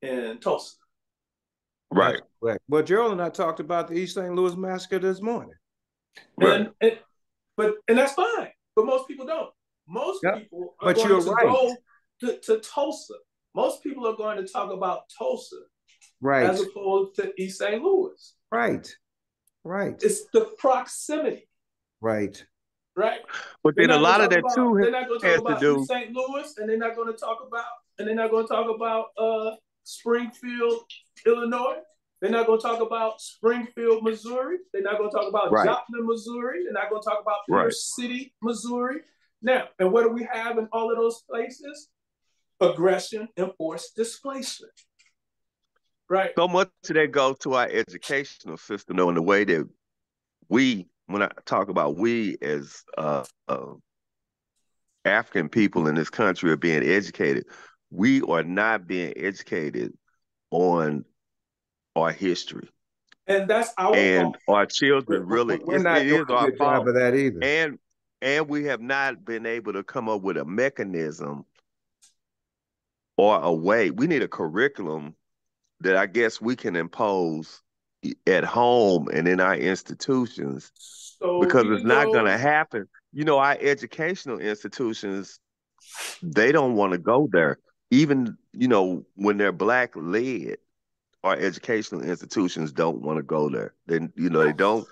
in Tulsa. Right. Right. Well, Gerald and I talked about the East St. Louis massacre this morning. Right. And, and but and that's fine. But most people don't. Most yep. people are but going you're to right. go to, to Tulsa. Most people are going to talk about Tulsa. Right. As opposed to East St. Louis. Right. Right. It's the proximity. Right right? But then a lot of that about, too they're not going to talk about to St. Louis, and they're not going to talk about, and they're not going to talk about uh, Springfield, Illinois. They're not going to talk about Springfield, Missouri. They're not going to talk about right. Joplin, Missouri. They're not going to talk about Pierce right. City, Missouri. Now, and what do we have in all of those places? Aggression and forced displacement. Right. So much of that goes to our educational system, though, in the way that we when I talk about we as uh, uh, African people in this country are being educated, we are not being educated on our history. And that's our and fault. our children really we're not it is our fault of that either. And and we have not been able to come up with a mechanism or a way. We need a curriculum that I guess we can impose at home and in our institutions so because it's not going to happen. You know, our educational institutions, they don't want to go there. Even, you know, when they're black led our educational institutions don't want to go there. Then you know they don't.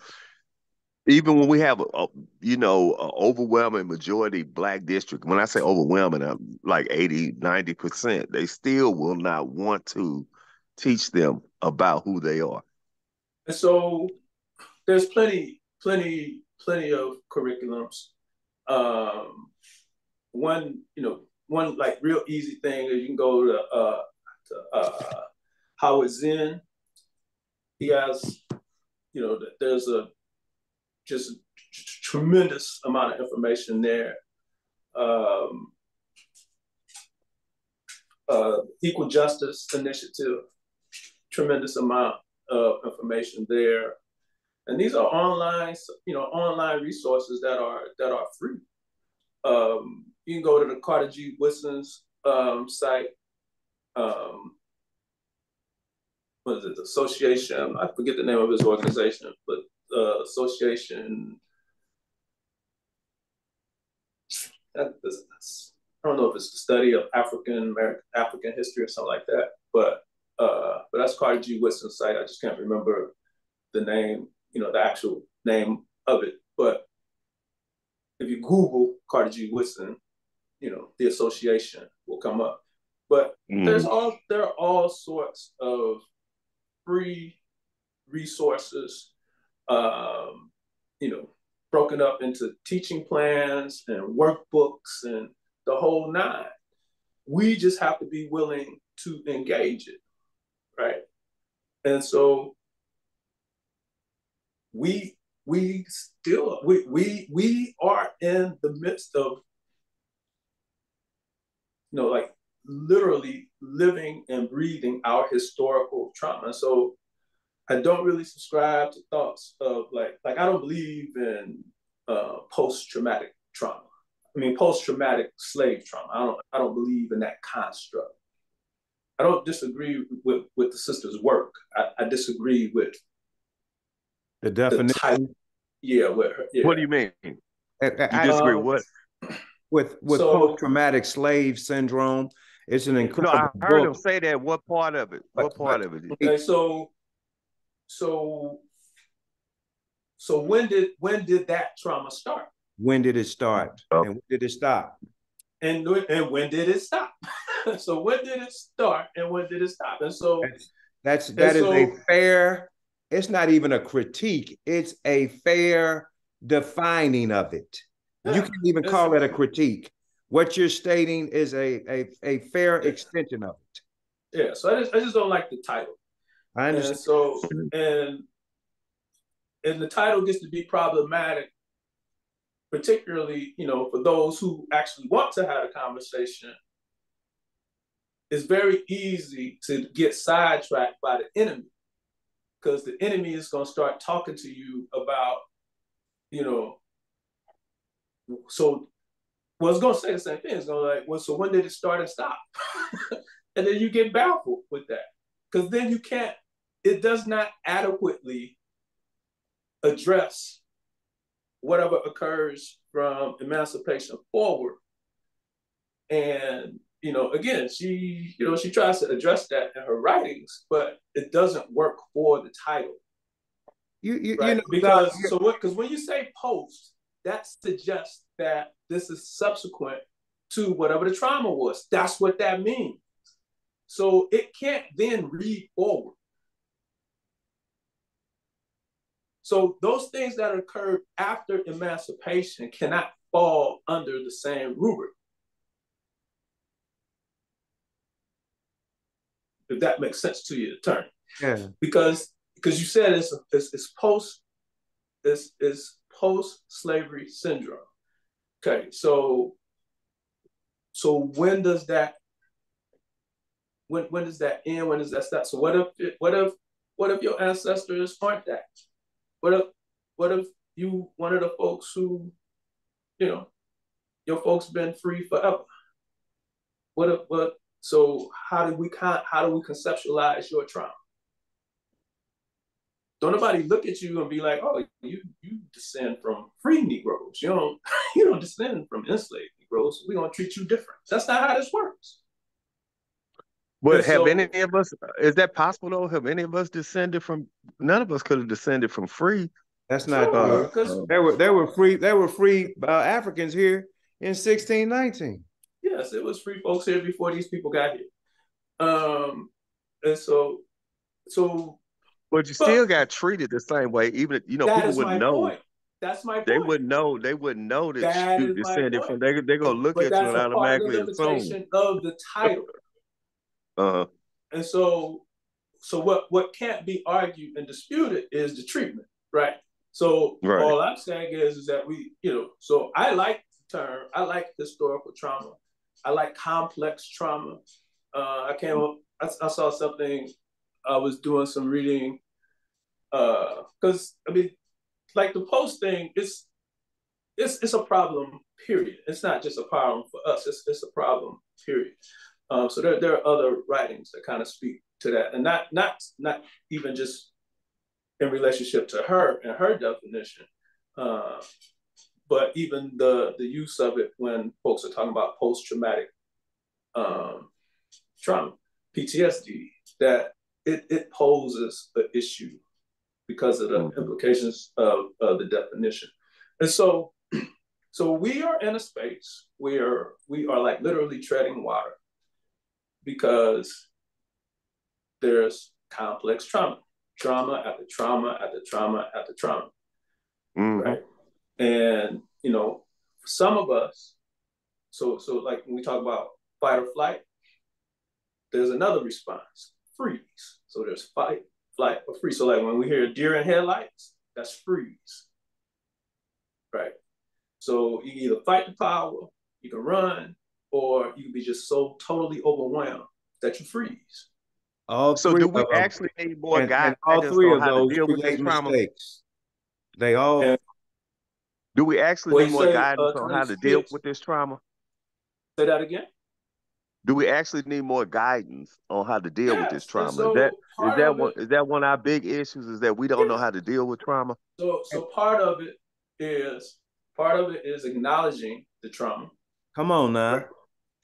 Even when we have a, a you know a overwhelming majority black district, when I say overwhelming, I'm like 80, 90 percent, they still will not want to teach them about who they are. And so there's plenty, plenty, plenty of curriculums. Um, one, you know, one like real easy thing is you can go to, uh, to uh, Howard Zinn. He has, you know, there's a just tremendous amount of information there. Um, uh, Equal Justice Initiative, tremendous amount of information there. And these are online, you know, online resources that are that are free. Um, you can go to the Carter G. Woodson's um, site. Um, what is it? The association. I forget the name of his organization, but uh, association. That, that's, I don't know if it's the study of African American African history or something like that, but uh, but that's Carter G. Woodson's site. I just can't remember the name, you know, the actual name of it. But if you Google Carter G. Woodson, you know, the association will come up. But mm. there's all there are all sorts of free resources, um, you know, broken up into teaching plans and workbooks and the whole nine. We just have to be willing to engage it, right? And so we we still we we we are in the midst of you know like literally living and breathing our historical trauma. So I don't really subscribe to thoughts of like like I don't believe in uh, post traumatic trauma. I mean post traumatic slave trauma. I don't I don't believe in that construct. I don't disagree with with the sister's work. I, I disagree with the definition. The type, yeah, where, yeah. What do you mean? I, I, you disagree um, what? With with so, post traumatic slave syndrome, it's an incredible. No, I heard book. him say that. What part of it? What part of it? Okay, so, so, so when did when did that trauma start? When did it start? Oh. And when did it stop? And and when did it stop? so when did it start and when did it stop? And so that's, that's that is so, a fair. It's not even a critique. It's a fair defining of it. Yeah, you can even call it a critique what you're stating is a a, a fair extension of it. Yeah, so I just I just don't like the title. I understand. And so and and the title gets to be problematic, particularly you know for those who actually want to have a conversation. It's very easy to get sidetracked by the enemy because the enemy is going to start talking to you about, you know, so well, it's gonna say the same thing. It's gonna like, well, so when did it start and stop? and then you get baffled with that. Because then you can't, it does not adequately address whatever occurs from emancipation forward. And you know, again, she, you know, she tries to address that in her writings, but it doesn't work for the title. You, you, right? you know, because uh, so what? Because when you say post, that suggests that this is subsequent to whatever the trauma was. That's what that means. So it can't then read forward. So those things that occurred after emancipation cannot fall under the same rubric. If that makes sense to you, term. Yeah. Because because you said it's it's, it's post it's, it's post slavery syndrome. Okay, so so when does that when when does that end? When does that start? So what if what if what if your ancestors aren't that? What if what if you one of the folks who, you know, your folks been free forever? What if what so how do we how do we conceptualize your trauma? don't nobody look at you and be like, oh, you you descend from free Negroes. You don't you don't descend from enslaved Negroes. We're gonna treat you different. That's not how this works. But and have so, any of us? Is that possible though? Have any of us descended from? None of us could have descended from free. That's not sure, uh, there were there were free there were free uh, Africans here in 1619. Yes, it was free folks here before these people got here. Um, and so, so. But you but, still got treated the same way, even you know people wouldn't know. Point. That's my point. They wouldn't know. They wouldn't know that, that you descended from. They they're gonna look but at you and automatically assume. of the title. Uh-huh. And so, so what what can't be argued and disputed is the treatment, right? So right. all I'm saying is, is that we, you know, so I like the term, I like historical trauma, I like complex trauma. Uh, I came up, I, I saw something, I was doing some reading, because uh, I mean, like the post thing, it's it's it's a problem. Period. It's not just a problem for us. It's it's a problem. Period. Um, so there, there are other writings that kind of speak to that, and not not not even just in relationship to her and her definition, uh, but even the the use of it when folks are talking about post traumatic um, trauma, PTSD, that it, it poses an issue because of the mm-hmm. implications of, of the definition, and so. So we are in a space where we are like literally treading water because there's complex trauma, trauma after trauma after trauma after trauma, mm-hmm. right? And you know, some of us, so so like when we talk about fight or flight, there's another response, freeze. So there's fight, flight, or freeze. So like when we hear deer in headlights, that's freeze, right? So you either fight the power, you can run, or you can be just so totally overwhelmed that you freeze. All so do we actually need more and, guys? And all three of those create mistakes. They all. And, do we actually need more say, guidance uh, on how to deal with this trauma? Say that again. Do we actually need more guidance on how to deal yes, with this trauma? So is that is that one it, is that one of our big issues? Is that we don't yeah. know how to deal with trauma? So so part of it is part of it is acknowledging the trauma. Come on now.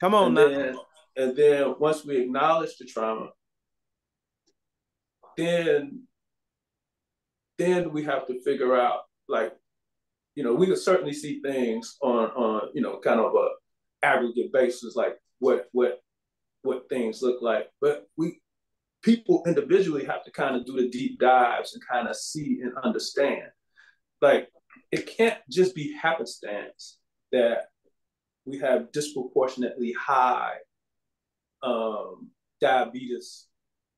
Come on and now. Then, and then once we acknowledge the trauma, then then we have to figure out like, you know, we can certainly see things on on, you know, kind of a aggregate basis, like what what what things look like. But we people individually have to kind of do the deep dives and kind of see and understand. Like it can't just be happenstance that we have disproportionately high um, diabetes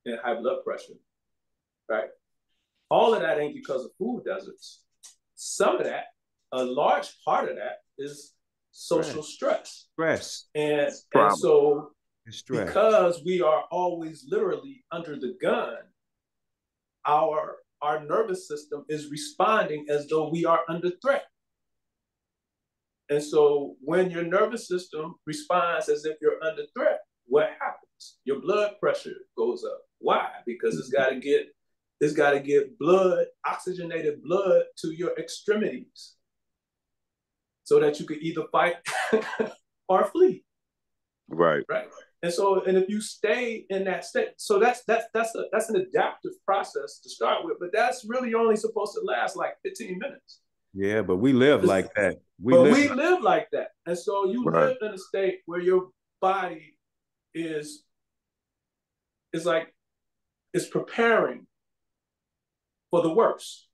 and high blood pressure, right? All of that ain't because of food deserts. Some of that, a large part of that, is social stress. Stress. And, and so, stress. because we are always literally under the gun, our our nervous system is responding as though we are under threat. And so when your nervous system responds as if you're under threat, what happens? Your blood pressure goes up. Why? Because it's got to get it's got to get blood, oxygenated blood to your extremities so that you can either fight or flee. Right. Right. And so, and if you stay in that state, so that's that's that's a, that's an adaptive process to start with, but that's really only supposed to last like 15 minutes. Yeah, but we live like that. We but live we like live like that. And so you right. live in a state where your body is is like is preparing for the worst.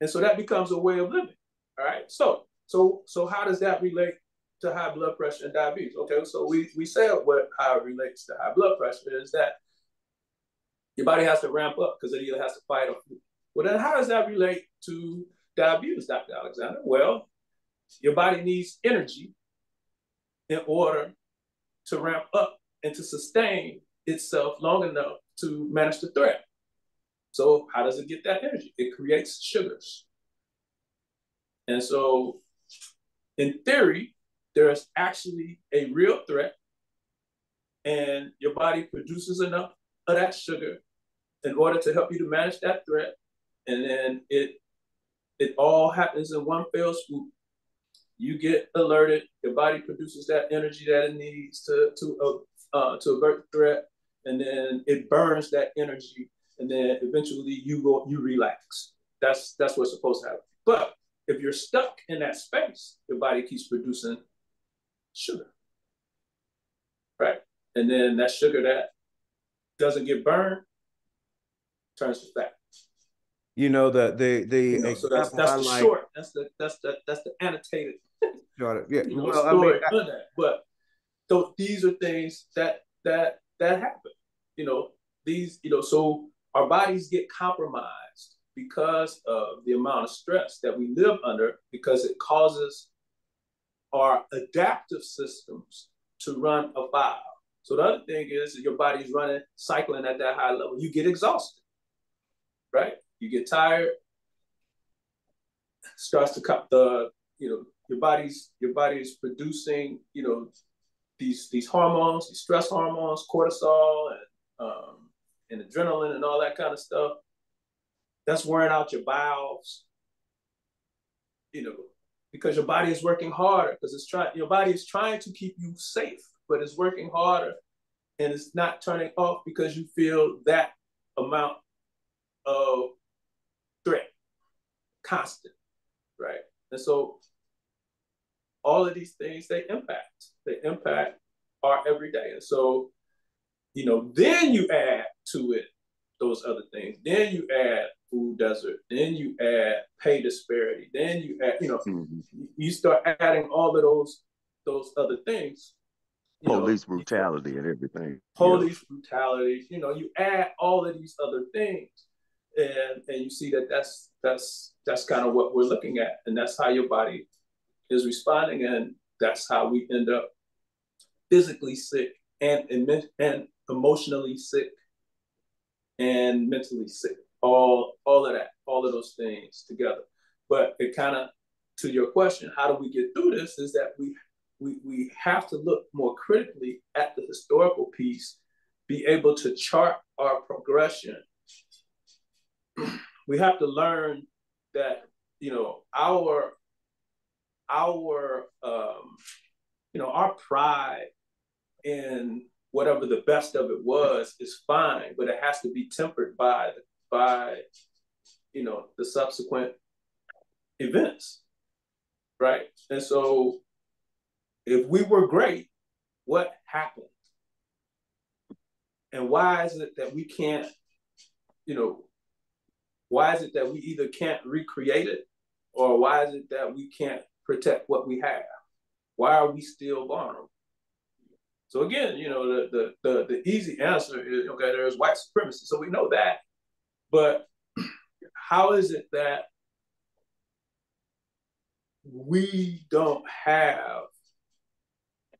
And so that becomes a way of living. All right. So so so how does that relate to high blood pressure and diabetes? Okay, so we we said what how it relates to high blood pressure is that your body has to ramp up because it either has to fight or. Well, then how does that relate to diabetes, Dr. Alexander? Well, your body needs energy in order to ramp up and to sustain itself long enough to manage the threat. So, how does it get that energy? It creates sugars. And so, in theory, there's actually a real threat, and your body produces enough of that sugar in order to help you to manage that threat. And then it it all happens in one fell swoop. You get alerted. Your body produces that energy that it needs to to uh, uh, to avert threat, and then it burns that energy, and then eventually you go you relax. That's that's what's supposed to happen. But if you're stuck in that space, your body keeps producing sugar, right? And then that sugar that doesn't get burned turns to fat. You know the the the you know, so that's that's the like, short. That's the that's the that's the annotated. Short, yeah. You know, well, story I mean, that. But so these are things that that that happen. You know these you know so our bodies get compromised because of the amount of stress that we live under because it causes our adaptive systems to run afoul. So the other thing is your body's running, cycling at that high level. You get exhausted, right? You get tired, starts to cut the, you know, your body's your body is producing, you know, these these hormones, these stress hormones, cortisol and um, and adrenaline and all that kind of stuff. That's wearing out your bowels. You know, because your body is working harder because it's trying. Your body is trying to keep you safe, but it's working harder, and it's not turning off because you feel that amount of threat, constant, right? And so all of these things they impact. They impact our everyday. And so, you know, then you add to it those other things. Then you add food desert. Then you add pay disparity. Then you add, you know, mm-hmm. you start adding all of those those other things. Police know, brutality and everything. Police yeah. brutality. You know, you add all of these other things, and and you see that that's that's that's kind of what we're looking at, and that's how your body is responding, and that's how we end up physically sick and and, emotionally sick and mentally sick. All all of that, all of those things together. But it kind of to your question, how do we get through this? Is that we we we have to look more critically at the historical piece, be able to chart our progression we have to learn that you know our our um, you know our pride in whatever the best of it was is fine, but it has to be tempered by by you know the subsequent events, right? And so, if we were great, what happened? And why is it that we can't, you know, why is it that we either can't recreate it or why is it that we can't protect what we have? Why are we still vulnerable? So again, you know, the the the, the easy answer is okay, there's white supremacy. So we know that. But how is it that we don't have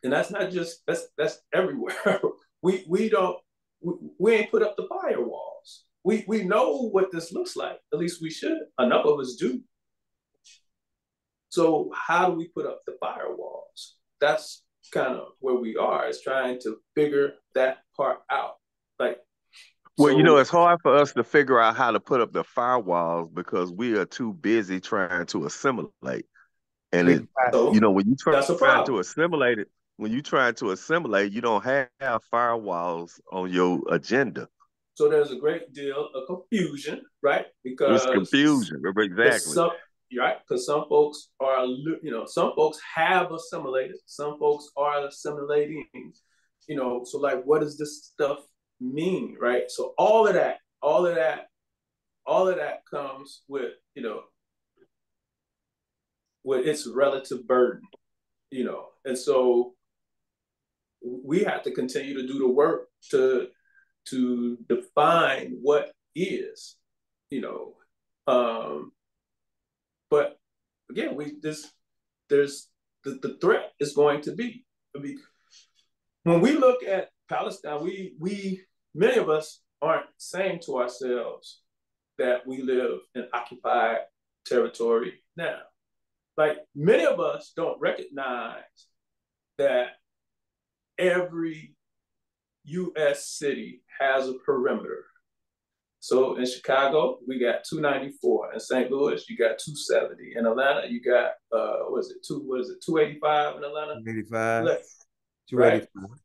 and that's not just that's that's everywhere. we we don't we, we ain't put up the firewall we we know what this looks like. At least we should. Enough of us do. So how do we put up the firewalls? That's kind of where we are. Is trying to figure that part out. Like, well, so, you know, it's hard for us to figure out how to put up the firewalls because we are too busy trying to assimilate. And it, so, you know, when you try, to assimilate it, when you try to assimilate, you don't have firewalls on your agenda. So there's a great deal of confusion, right? Because it's confusion, exactly. Some, right? Because some folks are, you know, some folks have assimilated, some folks are assimilating, you know. So like, what does this stuff mean, right? So all of that, all of that, all of that comes with, you know, with its relative burden, you know, and so we have to continue to do the work to to define what is, you know. Um, but again, we this there's the, the threat is going to be. I mean, when we look at Palestine, we we many of us aren't saying to ourselves that we live in occupied territory now. Like many of us don't recognize that every U.S. city has a perimeter. So in Chicago, we got 294. In St. Louis, you got 270. In Atlanta, you got uh, what is it? Two? What is it? 285 in Atlanta. 285. 285.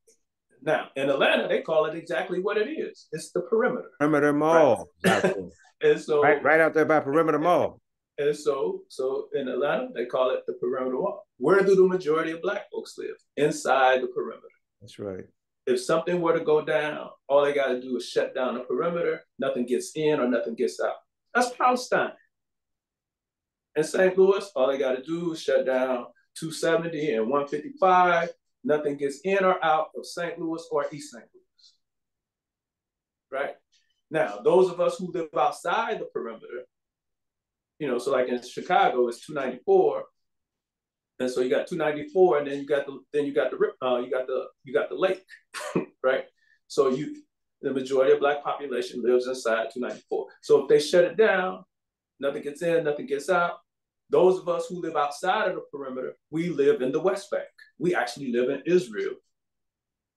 Now in Atlanta, they call it exactly what it is. It's the perimeter. Perimeter Mall. Right. and so right, right out there by Perimeter Mall. And so, so in Atlanta, they call it the perimeter wall. Where do the majority of black folks live? Inside the perimeter. That's right. If something were to go down, all they got to do is shut down the perimeter. Nothing gets in or nothing gets out. That's Palestine. In St. Louis, all they got to do is shut down 270 and 155. Nothing gets in or out of St. Louis or East St. Louis. Right? Now, those of us who live outside the perimeter, you know, so like in Chicago, it's 294. And so you got 294, and then you got the then you got the uh, you got the you got the lake, right? So you the majority of black population lives inside 294. So if they shut it down, nothing gets in, nothing gets out. Those of us who live outside of the perimeter, we live in the West Bank. We actually live in Israel,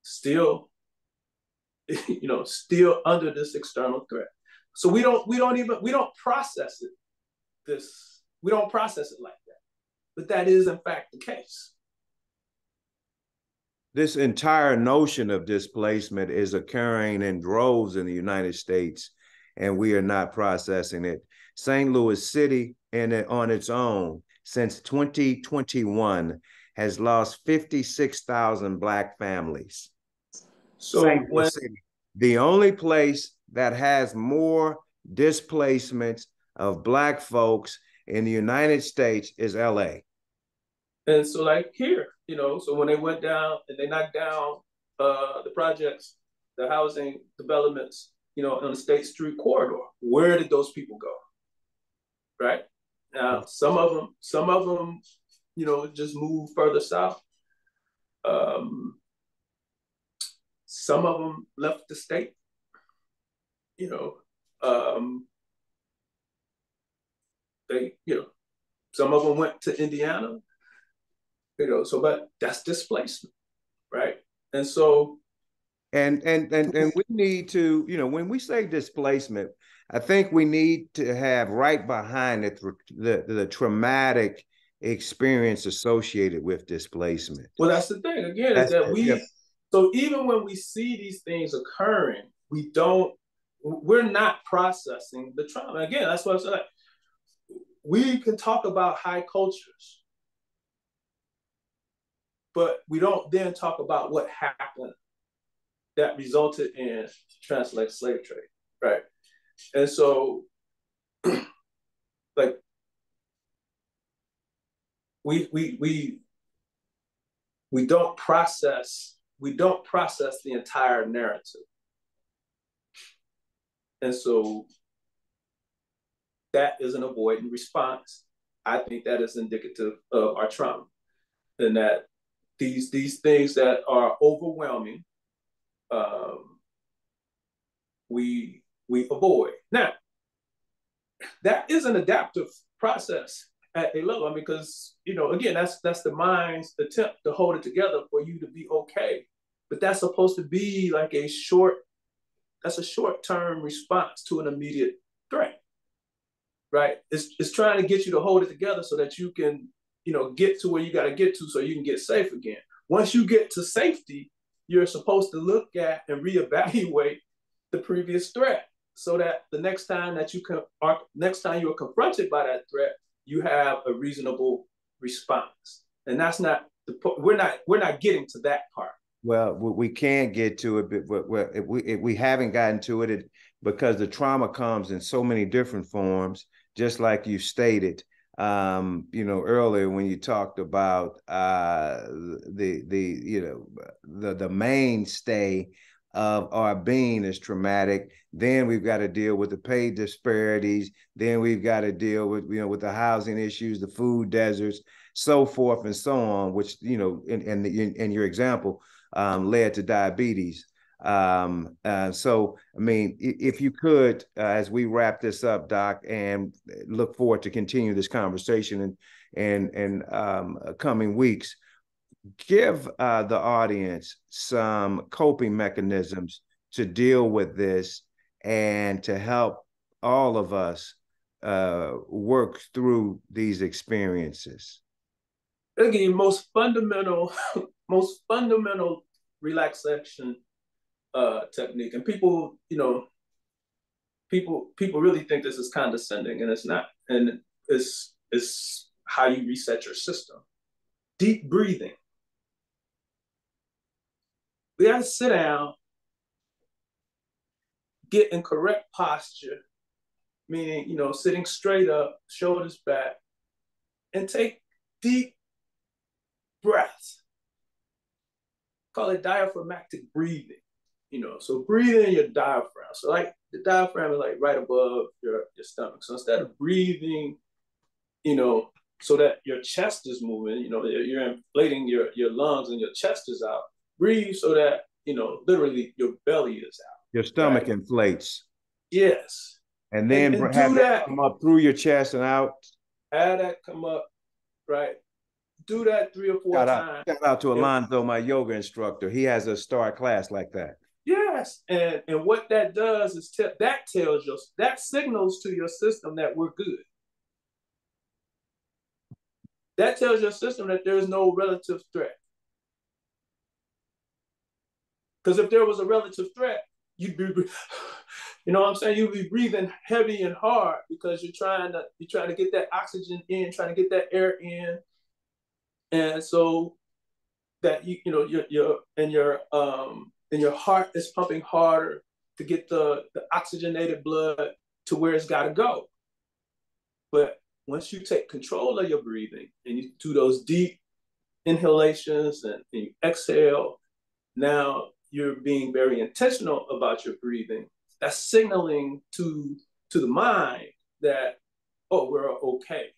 still, you know, still under this external threat. So we don't we don't even we don't process it this, we don't process it like. But that is, in fact, the case. This entire notion of displacement is occurring in droves in the United States, and we are not processing it. St. Louis City, and on its own, since 2021, has lost 56,000 Black families. So, when, City, the only place that has more displacements of black folks in the United States is LA. And so like here, you know, so when they went down and they knocked down uh, the projects, the housing developments, you know, on the State Street corridor, where did those people go? Right? Now, some of them, some of them, you know, just moved further south. Um, some of them left the state. You know, um, they, you know, some of them went to Indiana, you know, so but that's displacement, right? And so and and and and we need to, you know, when we say displacement, I think we need to have right behind it the, the, the traumatic experience associated with displacement. Well, that's the thing again that's, is that we. Yeah. So even when we see these things occurring, we don't. We're not processing the trauma. Again, that's what I'm saying we can talk about high cultures, but we don't then talk about what happened that resulted in transatlantic slave trade, right? And so, like, we we we we don't process we don't process the entire narrative, and so that is an avoidant response. I think that is indicative of our trauma, and that these these things that are overwhelming, um, we we avoid. Now, that is an adaptive process at a level. I mean, because you know, again, that's that's the mind's attempt to hold it together for you to be okay. But that's supposed to be like a short. That's a short term response to an immediate right? It's, it's trying to get you to hold it together so that you can, you know, get to where you got to get to so you can get safe again. Once you get to safety, you're supposed to look at and reevaluate the previous threat so that the next time that you can, or next time you are confronted by that threat, you have a reasonable response. And that's not the we're not we're not getting to that part. Well, we can't get to it, but we we haven't gotten to it because the trauma comes in so many different forms just like you stated, um, you know, earlier when you talked about uh, the the you know the the mainstay of our being is traumatic. Then we've got to deal with the pay disparities. Then we've got to deal with you know with the housing issues, the food deserts, so forth and so on. Which you know, in in, in, in your example, um, led to diabetes. Um, uh, so, I mean, if you could, uh, as we wrap this up, Doc, and look forward to continue this conversation and and and um, uh, coming weeks, give uh, the audience some coping mechanisms to deal with this and to help all of us uh, work through these experiences. Again, most fundamental, most fundamental relaxation uh, technique. And people, you know, people people really think this is condescending, and it's not. And it's it's how you reset your system. Deep breathing. We gotta sit down, get in correct posture, meaning you know sitting straight up, shoulders back, and take deep breaths. Call it diaphragmatic breathing. You know, so breathe in your diaphragm. So like the diaphragm is like right above your, your stomach. So instead of breathing, you know, so that your chest is moving, you know, you're inflating your, your lungs and your chest is out. Breathe so that, you know, literally your belly is out. Your stomach right? inflates. Yes. And then and, and have that come up through your chest and out. Have that come up, right? Do that three or four shout times. Out, shout out to Alonzo, my yoga instructor. He has a star class like that. Yes, and and what that does is te- that tells you that signals to your system that we're good. That tells your system that there is no relative threat. Because if there was a relative threat, you'd be, you know what I'm saying? You'd be breathing heavy and hard because you're trying to you're trying to get that oxygen in, trying to get that air in, and so that you you know your your and your um and your heart is pumping harder to get the, the oxygenated blood to where it's got to go. But once you take control of your breathing and you do those deep inhalations and, and you exhale, now you're being very intentional about your breathing. That's signaling to to the mind that oh we're okay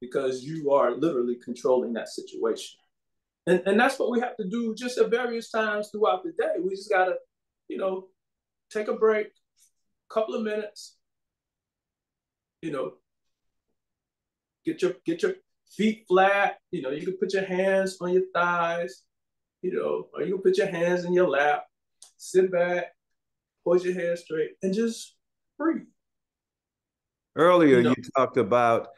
because you are literally controlling that situation. And, and that's what we have to do just at various times throughout the day. We just gotta, you know, take a break, couple of minutes, you know, get your get your feet flat. You know, you can put your hands on your thighs, you know, or you can put your hands in your lap, sit back, hold your head straight, and just breathe. Earlier, you, know? you talked about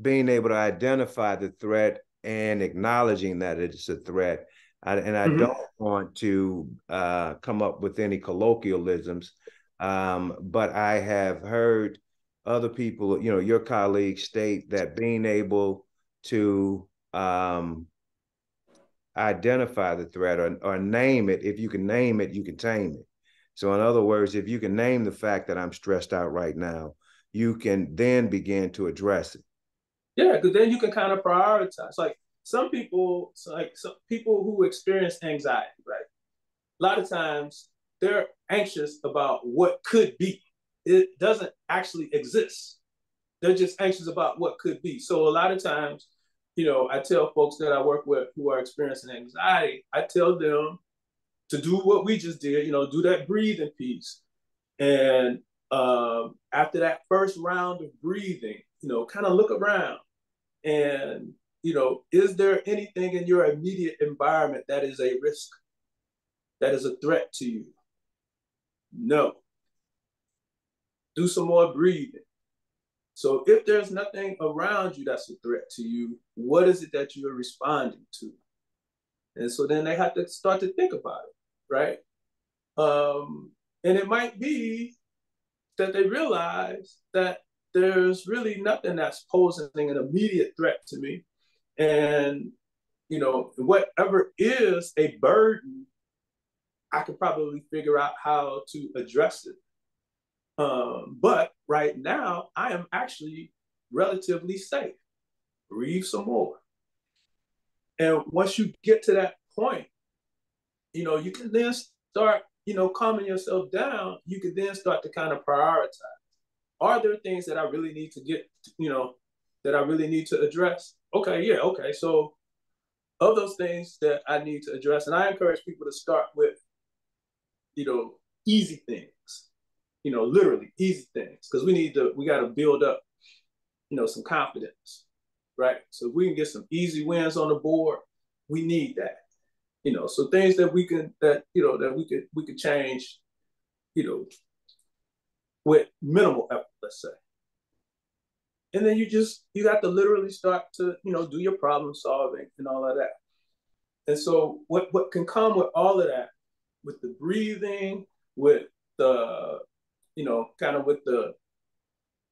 being able to identify the threat and acknowledging that it's a threat. I, and I mm-hmm. don't want to uh, come up with any colloquialisms, um, but I have heard other people, you know, your colleagues state that being able to um, identify the threat or, or name it, if you can name it, you can tame it. So, in other words, if you can name the fact that I'm stressed out right now, you can then begin to address it. Yeah, because then you can kind of prioritize. Like some people, like some people who experience anxiety, right? A lot of times they're anxious about what could be. It doesn't actually exist. They're just anxious about what could be. So a lot of times, you know, I tell folks that I work with who are experiencing anxiety, I tell them to do what we just did, you know, do that breathing piece. And um, after that first round of breathing, you know, kind of look around and, you know, is there anything in your immediate environment that is a risk, that is a threat to you? No. Do some more breathing. So if there's nothing around you that's a threat to you, what is it that you're responding to? And so then they have to start to think about it, right? Um, and it might be that they realize that there's really nothing that's posing an immediate threat to me. And, you know, whatever is a burden, I could probably figure out how to address it. Um, but right now, I am actually relatively safe. Breathe some more. And once you get to that point, you know, you can then start, you know, calming yourself down. You can then start to kind of prioritize are there things that I really need to get, you know, that I really need to address? Okay, yeah, okay. So of those things that I need to address, and I encourage people to start with, you know, easy things, you know, literally easy things, because we need to, we got to build up, you know, some confidence, right? So if we can get some easy wins on the board, we need that, you know. So things that we can, that you know, that we could, we could change, you know, with minimal effort, let's say. And then you just you have to literally start to, you know, do your problem solving and all of that. and so what what can come with all of that, with the breathing, with the you know, kind of with the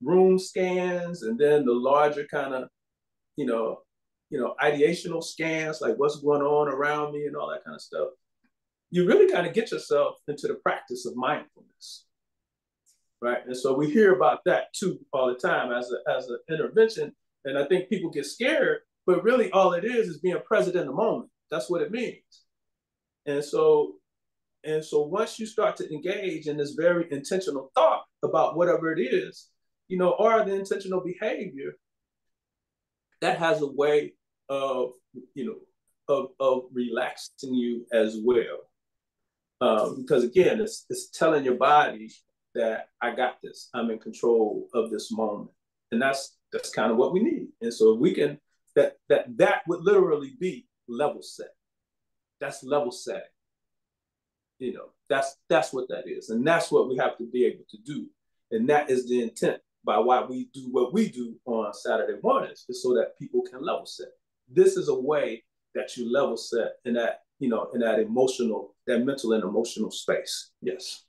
room scans and then the larger kind of, you know, you know, ideational scans, like what's going on around me and all that kind of stuff. You really kind of get yourself into the practice of mindfulness. Right. And so we hear about that too all the time as a as an intervention. And I think people get scared, but really all it is is being present in the moment. That's what it means. And so and so once you start to engage in this very intentional thought about whatever it is, you know, or the intentional behavior, that has a way of, you know, of, of relaxing you as well. Um, because again, it's, it's telling your body that I got this, I'm in control of this moment. And that's that's kind of what we need. And so we can that that that would literally be level set. That's level setting you know, that's that's what that is, and that's what we have to be able to do, and that is the intent by why we do what we do on Saturday mornings, is so that people can level set. This is a way that you level set in that you know in that emotional, that mental and emotional space. Yes.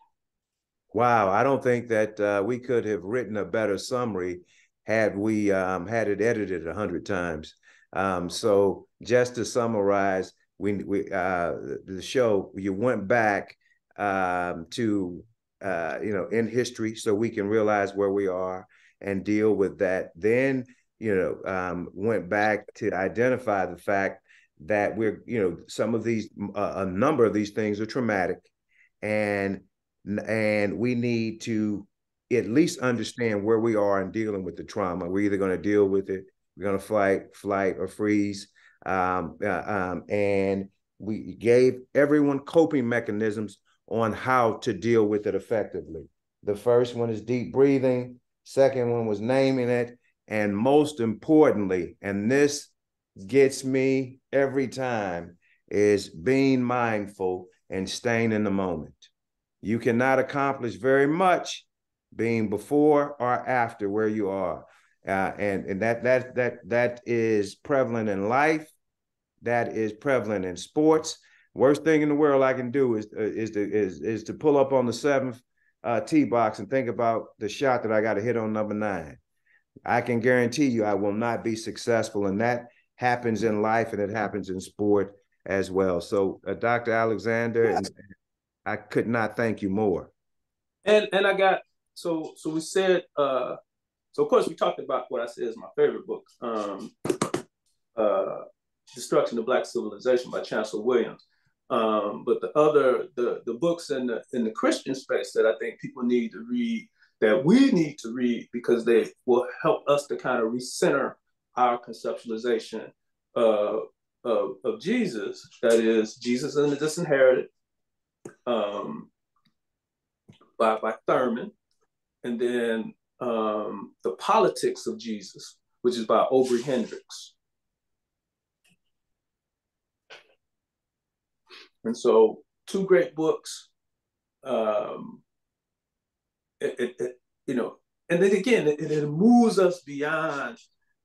Wow, I don't think that uh, we could have written a better summary had we um, had it edited a hundred times. Um, so just to summarize, we we uh the show you went back um to uh you know in history so we can realize where we are and deal with that then you know um went back to identify the fact that we're you know some of these uh, a number of these things are traumatic and and we need to at least understand where we are in dealing with the trauma we're either going to deal with it we're going to fight flight or freeze um, uh, um, and we gave everyone coping mechanisms on how to deal with it effectively. The first one is deep breathing. Second one was naming it. And most importantly, and this gets me every time, is being mindful and staying in the moment. You cannot accomplish very much being before or after where you are. Uh, and and that that that that is prevalent in life that is prevalent in sports. Worst thing in the world I can do is uh, is to is is to pull up on the seventh uh, tee box and think about the shot that I got to hit on number nine. I can guarantee you I will not be successful, and that happens in life and it happens in sport as well. So, uh, Dr. Alexander, yes. I could not thank you more. And and I got so so we said uh so of course we talked about what I said is my favorite book. Um uh Destruction of Black Civilization by Chancellor Williams. Um, but the other, the, the books in the, in the Christian space that I think people need to read, that we need to read because they will help us to kind of recenter our conceptualization uh, of, of Jesus. That is Jesus and the Disinherited um, by, by Thurman. And then um, The Politics of Jesus, which is by Obery Hendricks. And so, two great books. Um, it, it, it you know, and then again, it, it moves us beyond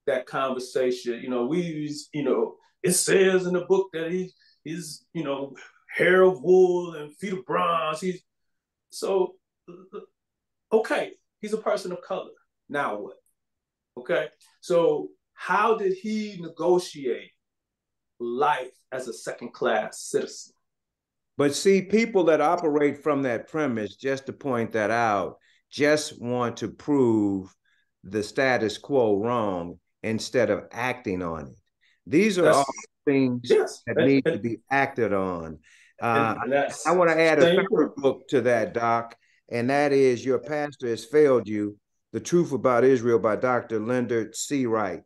that conversation. You know, we you know, it says in the book that he he's, you know, hair of wool and feet of bronze. He's so okay. He's a person of color. Now what? Okay. So how did he negotiate life as a second class citizen? But see, people that operate from that premise, just to point that out, just want to prove the status quo wrong instead of acting on it. These are all things yes. that need to be acted on. Uh, I want to add a third book to that, Doc, and that is Your Pastor Has Failed You The Truth About Israel by Dr. Leonard C. Wright.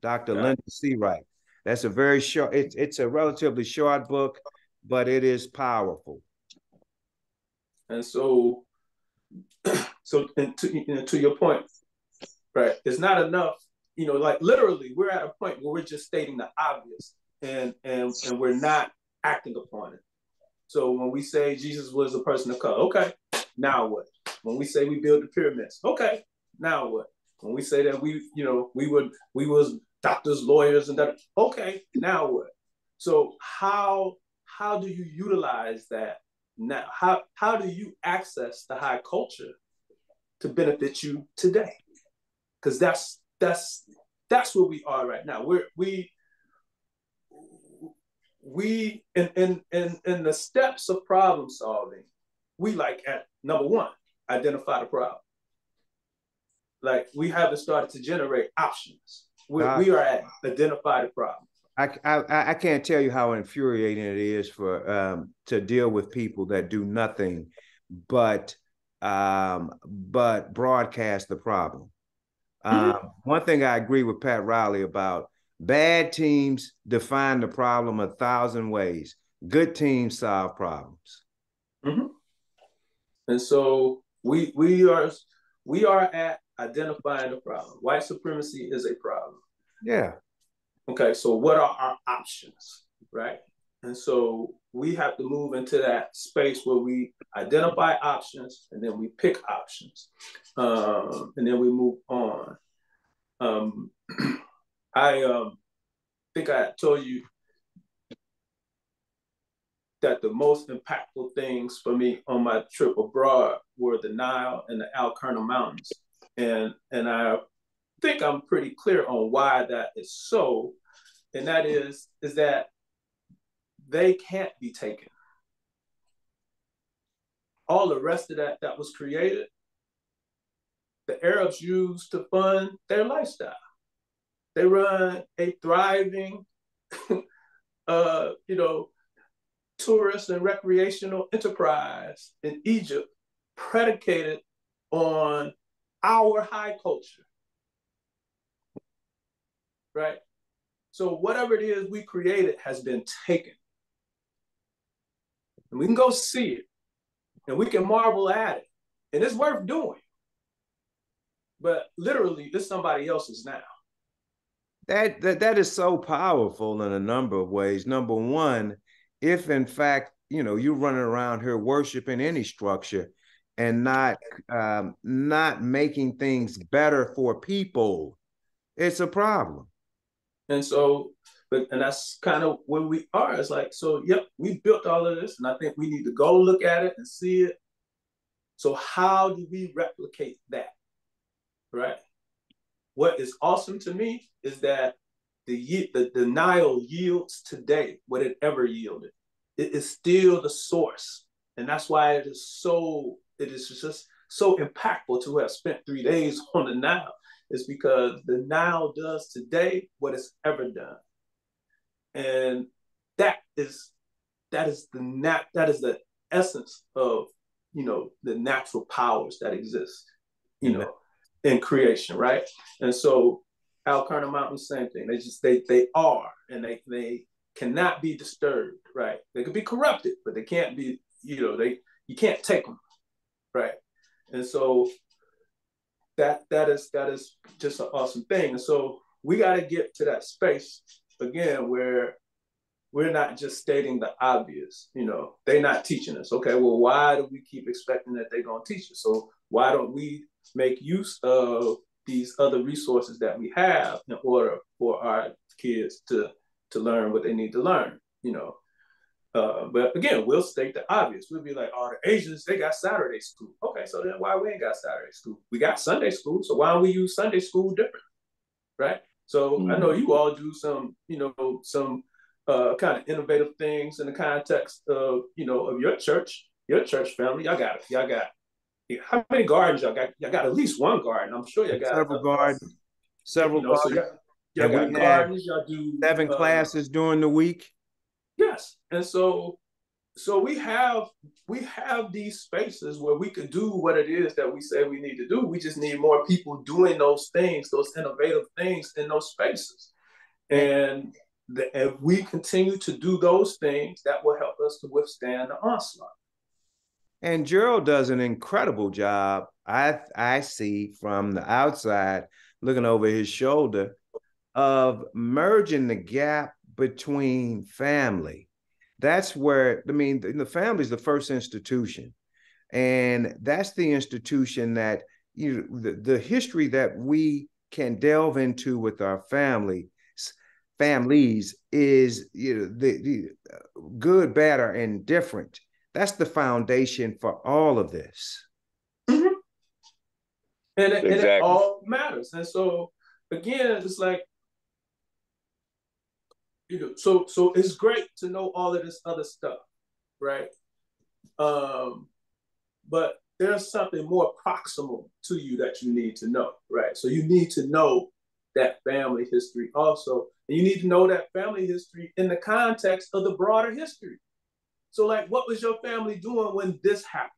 Dr. Yeah. Leonard C. Wright. That's a very short, it's, it's a relatively short book but it is powerful. And so, so and to, you know, to your point, right? It's not enough, you know, like literally, we're at a point where we're just stating the obvious, and and and we're not acting upon it. So when we say Jesus was a person of color, okay, now what? When we say we build the pyramids, okay, now what? When we say that we, you know, we would we was doctors, lawyers, and that, okay, now what? So how how do you utilize that now? How how do you access the high culture to benefit you today? Because that's that's that's where we are right now. We're we we in in in in the steps of problem solving, we like at number one, identify the problem. Like we haven't started to generate options. We, we are at identify the problem. I, I I can't tell you how infuriating it is for um, to deal with people that do nothing but um, but broadcast the problem. Mm-hmm. Um, one thing I agree with Pat Riley about bad teams define the problem a thousand ways. Good teams solve problems. Mm-hmm. And so we we are we are at identifying the problem. White supremacy is a problem. Yeah. Okay, so what are our options, right? And so we have to move into that space where we identify options and then we pick options. Um, and then we move on. Um, I um, think I told you that the most impactful things for me on my trip abroad were the Nile and the Al Mountains. And, and I think I'm pretty clear on why that is so. And that is, is that they can't be taken. All the rest of that that was created, the Arabs used to fund their lifestyle. They run a thriving, uh, you know, tourist and recreational enterprise in Egypt predicated on our high culture. Right? So whatever it is we created has been taken. And we can go see it and we can marvel at it. And it's worth doing. But literally, it's somebody else's now. That, that that is so powerful in a number of ways. Number one, if in fact, you know, you're running around here worshiping any structure and not um, not making things better for people, it's a problem. And so, but and that's kind of where we are. It's like, so yep, we built all of this, and I think we need to go look at it and see it. So how do we replicate that? Right. What is awesome to me is that the, the, the Nile yields today what it ever yielded. It is still the source. And that's why it is so, it is just so impactful to have spent three days on the Nile, is because the Nile does today what it's ever done. And that is that is the nat that is the essence of you know the natural powers that exist, you know, in creation, right? And so Alcarna Mountain, same thing. They just they they are, and they they cannot be disturbed, right? They could be corrupted, but they can't be, you know, they you can't take them, right? And so that that is that is just an awesome thing. And so we got to get to that space again where we're not just stating the obvious, you know, they're not teaching us. Okay, well, why do we keep expecting that they're gonna teach us? So why don't we make use of these other resources that we have in order for our kids to to learn what they need to learn, you know. Uh, but again, we'll state the obvious. We'll be like, oh, the Asians, they got Saturday school. Okay, so then why we ain't got Saturday school? We got Sunday school, so why don't we use Sunday school different? Right? So mm-hmm. I know you all do some, you know, some uh, kind of innovative things in the context of, you know, of your church, your church family. Y'all got it. Y'all got how many gardens y'all got? Y'all got at least one garden. I'm sure y'all got several uh, gardens. Several you know, gardens. So y'all, y'all got gardens. Y'all do seven uh, classes during the week. Yes, and so so we have we have these spaces where we could do what it is that we say we need to do. We just need more people doing those things, those innovative things in those spaces. And the, if we continue to do those things, that will help us to withstand the onslaught. And Jerryl does an incredible job. I I see from the outside, looking over his shoulder, of merging the gap between family. That's where I mean the, the family is the first institution, and that's the institution that you the, the history that we can delve into with our family families is you know the, the uh, good, bad, or indifferent. That's the foundation for all of this. Mm-hmm. And, exactly. and it all matters. And so again, it's like you know, so so it's great to know all of this other stuff, right? Um, but there's something more proximal to you that you need to know, right? So you need to know that family history also. And you need to know that family history in the context of the broader history. So, like, what was your family doing when this happened?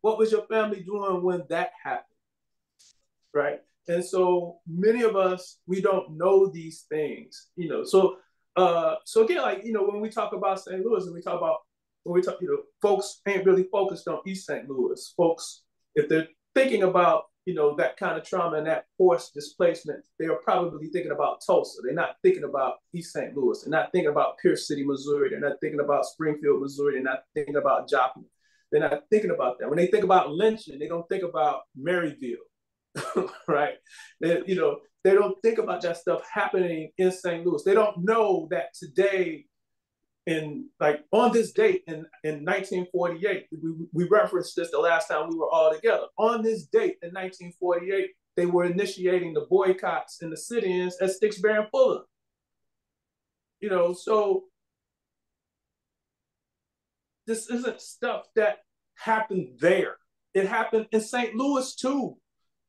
What was your family doing when that happened? Right. And so many of us, we don't know these things, you know. So, uh, so again, like, you know, when we talk about St. Louis and we talk about when we talk, you know, folks ain't really focused on East St. Louis. Folks, if they're thinking about, you know, that kind of trauma and that forced displacement, they are probably thinking about Tulsa. They're not thinking about East St. Louis. They're not thinking about Pierce City, Missouri. They're not thinking about Springfield, Missouri. They're not thinking about Joplin. They're not thinking about that. When they think about lynching, they don't think about Maryville, right? They, you know, they don't think about that stuff happening in St. Louis. They don't know that today in like on this date in, in 1948, we, we referenced this the last time we were all together. On this date in 1948, they were initiating the boycotts and the sit-ins at Stix-Baer and Fuller. You know, so this isn't stuff that happened there. It happened in St. Louis too.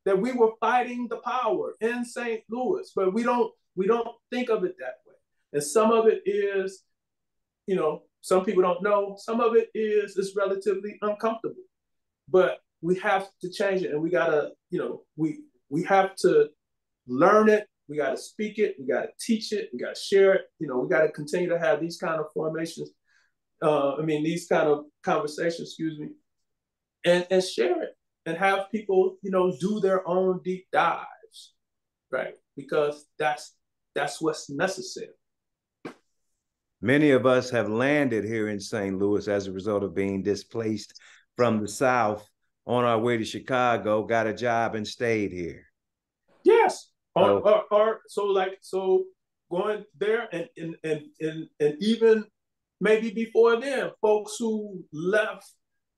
That we were fighting the power in St. Louis, but we don't we don't think of it that way. And some of it is you know, some people don't know. Some of it is is relatively uncomfortable, but we have to change it, and we gotta, you know, we we have to learn it. We gotta speak it. We gotta teach it. We gotta share it. You know, we gotta continue to have these kind of formations. Uh, I mean, these kind of conversations. Excuse me, and and share it, and have people, you know, do their own deep dives, right? Because that's that's what's necessary. Many of us have landed here in St. Louis as a result of being displaced from the South on our way to Chicago, got a job and stayed here. Yes. Or, or, or so like so going there and and, and and and even maybe before then, folks who left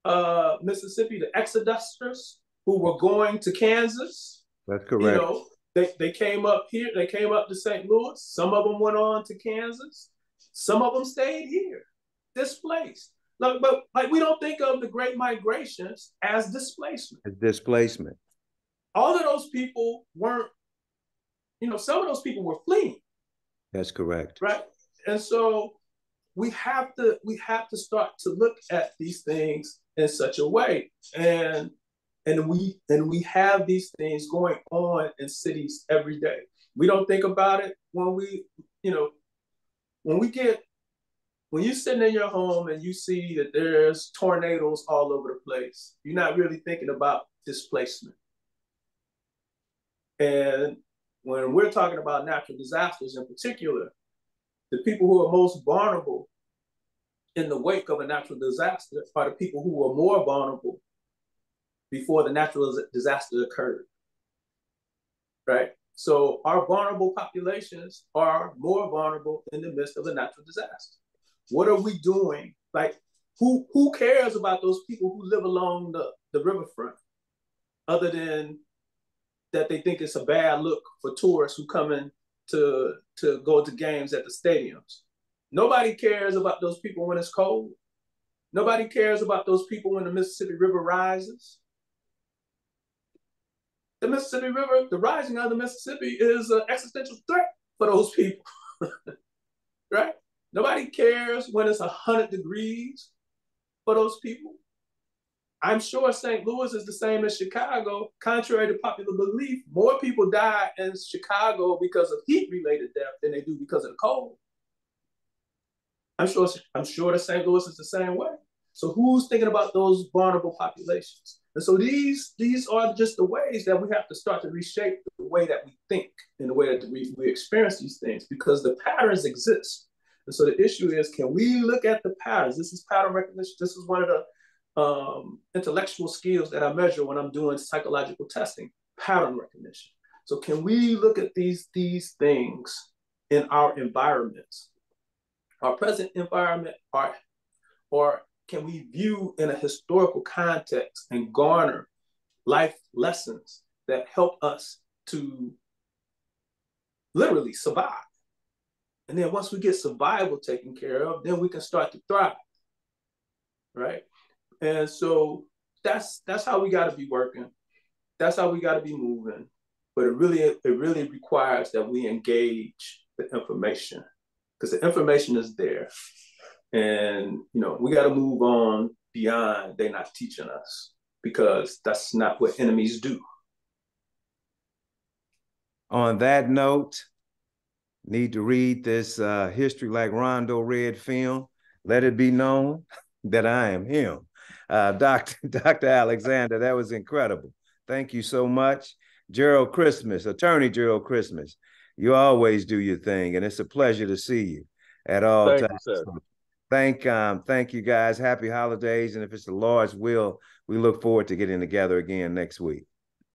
uh, Mississippi, the exodusters who were going to Kansas. That's correct. You know, they, they came up here, they came up to St. Louis. Some of them went on to Kansas. Some of them stayed here, displaced. Like, but like we don't think of the great migrations as displacement. As displacement. All of those people weren't, you know, some of those people were fleeing. That's correct. Right. And so we have to we have to start to look at these things in such a way. And and we and we have these things going on in cities every day. We don't think about it when we, you know, when we get when you're sitting in your home and you see that there's tornadoes all over the place, you're not really thinking about displacement. And when we're talking about natural disasters in particular, the people who are most vulnerable in the wake of a natural disaster are the people who were more vulnerable before the natural disaster occurred. Right? So our vulnerable populations are more vulnerable in the midst of a natural disaster. What are we doing? Like, who who cares about those people who live along the, the riverfront, other than that they think it's a bad look for tourists who come in to to go to games at the stadiums. Nobody cares about those people when it's cold. Nobody cares about those people when the Mississippi River rises the Mississippi River, the rising of the Mississippi is an existential threat for those people, right? Nobody cares when it's 100 degrees for those people. I'm sure St. Louis is the same as Chicago. Contrary to popular belief, more people die in Chicago because of heat-related death than they do because of the cold. I'm sure I'm sure that St. Louis is the same way. So who's thinking about those vulnerable populations? And so these these are just the ways that we have to start to reshape the way that we think and the way that we, we experience these things because the patterns exist. And so the issue is, can we look at the patterns? This is pattern recognition. This is one of the um, intellectual skills that I measure when I'm doing psychological testing, pattern recognition. So can we look at these these things in our environments, our present environment, or, or can we view in a historical context and garner life lessons that help us to literally survive? And then once we get survival taken care of, then we can start to thrive. Right. And so that's that's how we got to be working. That's how we got to be moving. But it really it really requires that we engage the information because the information is there, and you know we got to move on beyond they're not teaching us because that's not what enemies do. On that note, need to read this uh, history like Rondo read film. Let it be known that I am him. Uh, Dr. Dr. Alexander, that was incredible. Thank you so much. Jerryl Christmas, Attorney Jerryl Christmas, you always do your thing, and it's a pleasure to see you at all thank times. You, sir. Thank um, thank you guys. Happy holidays. And if it's the Lord's will, we look forward to getting together again next week.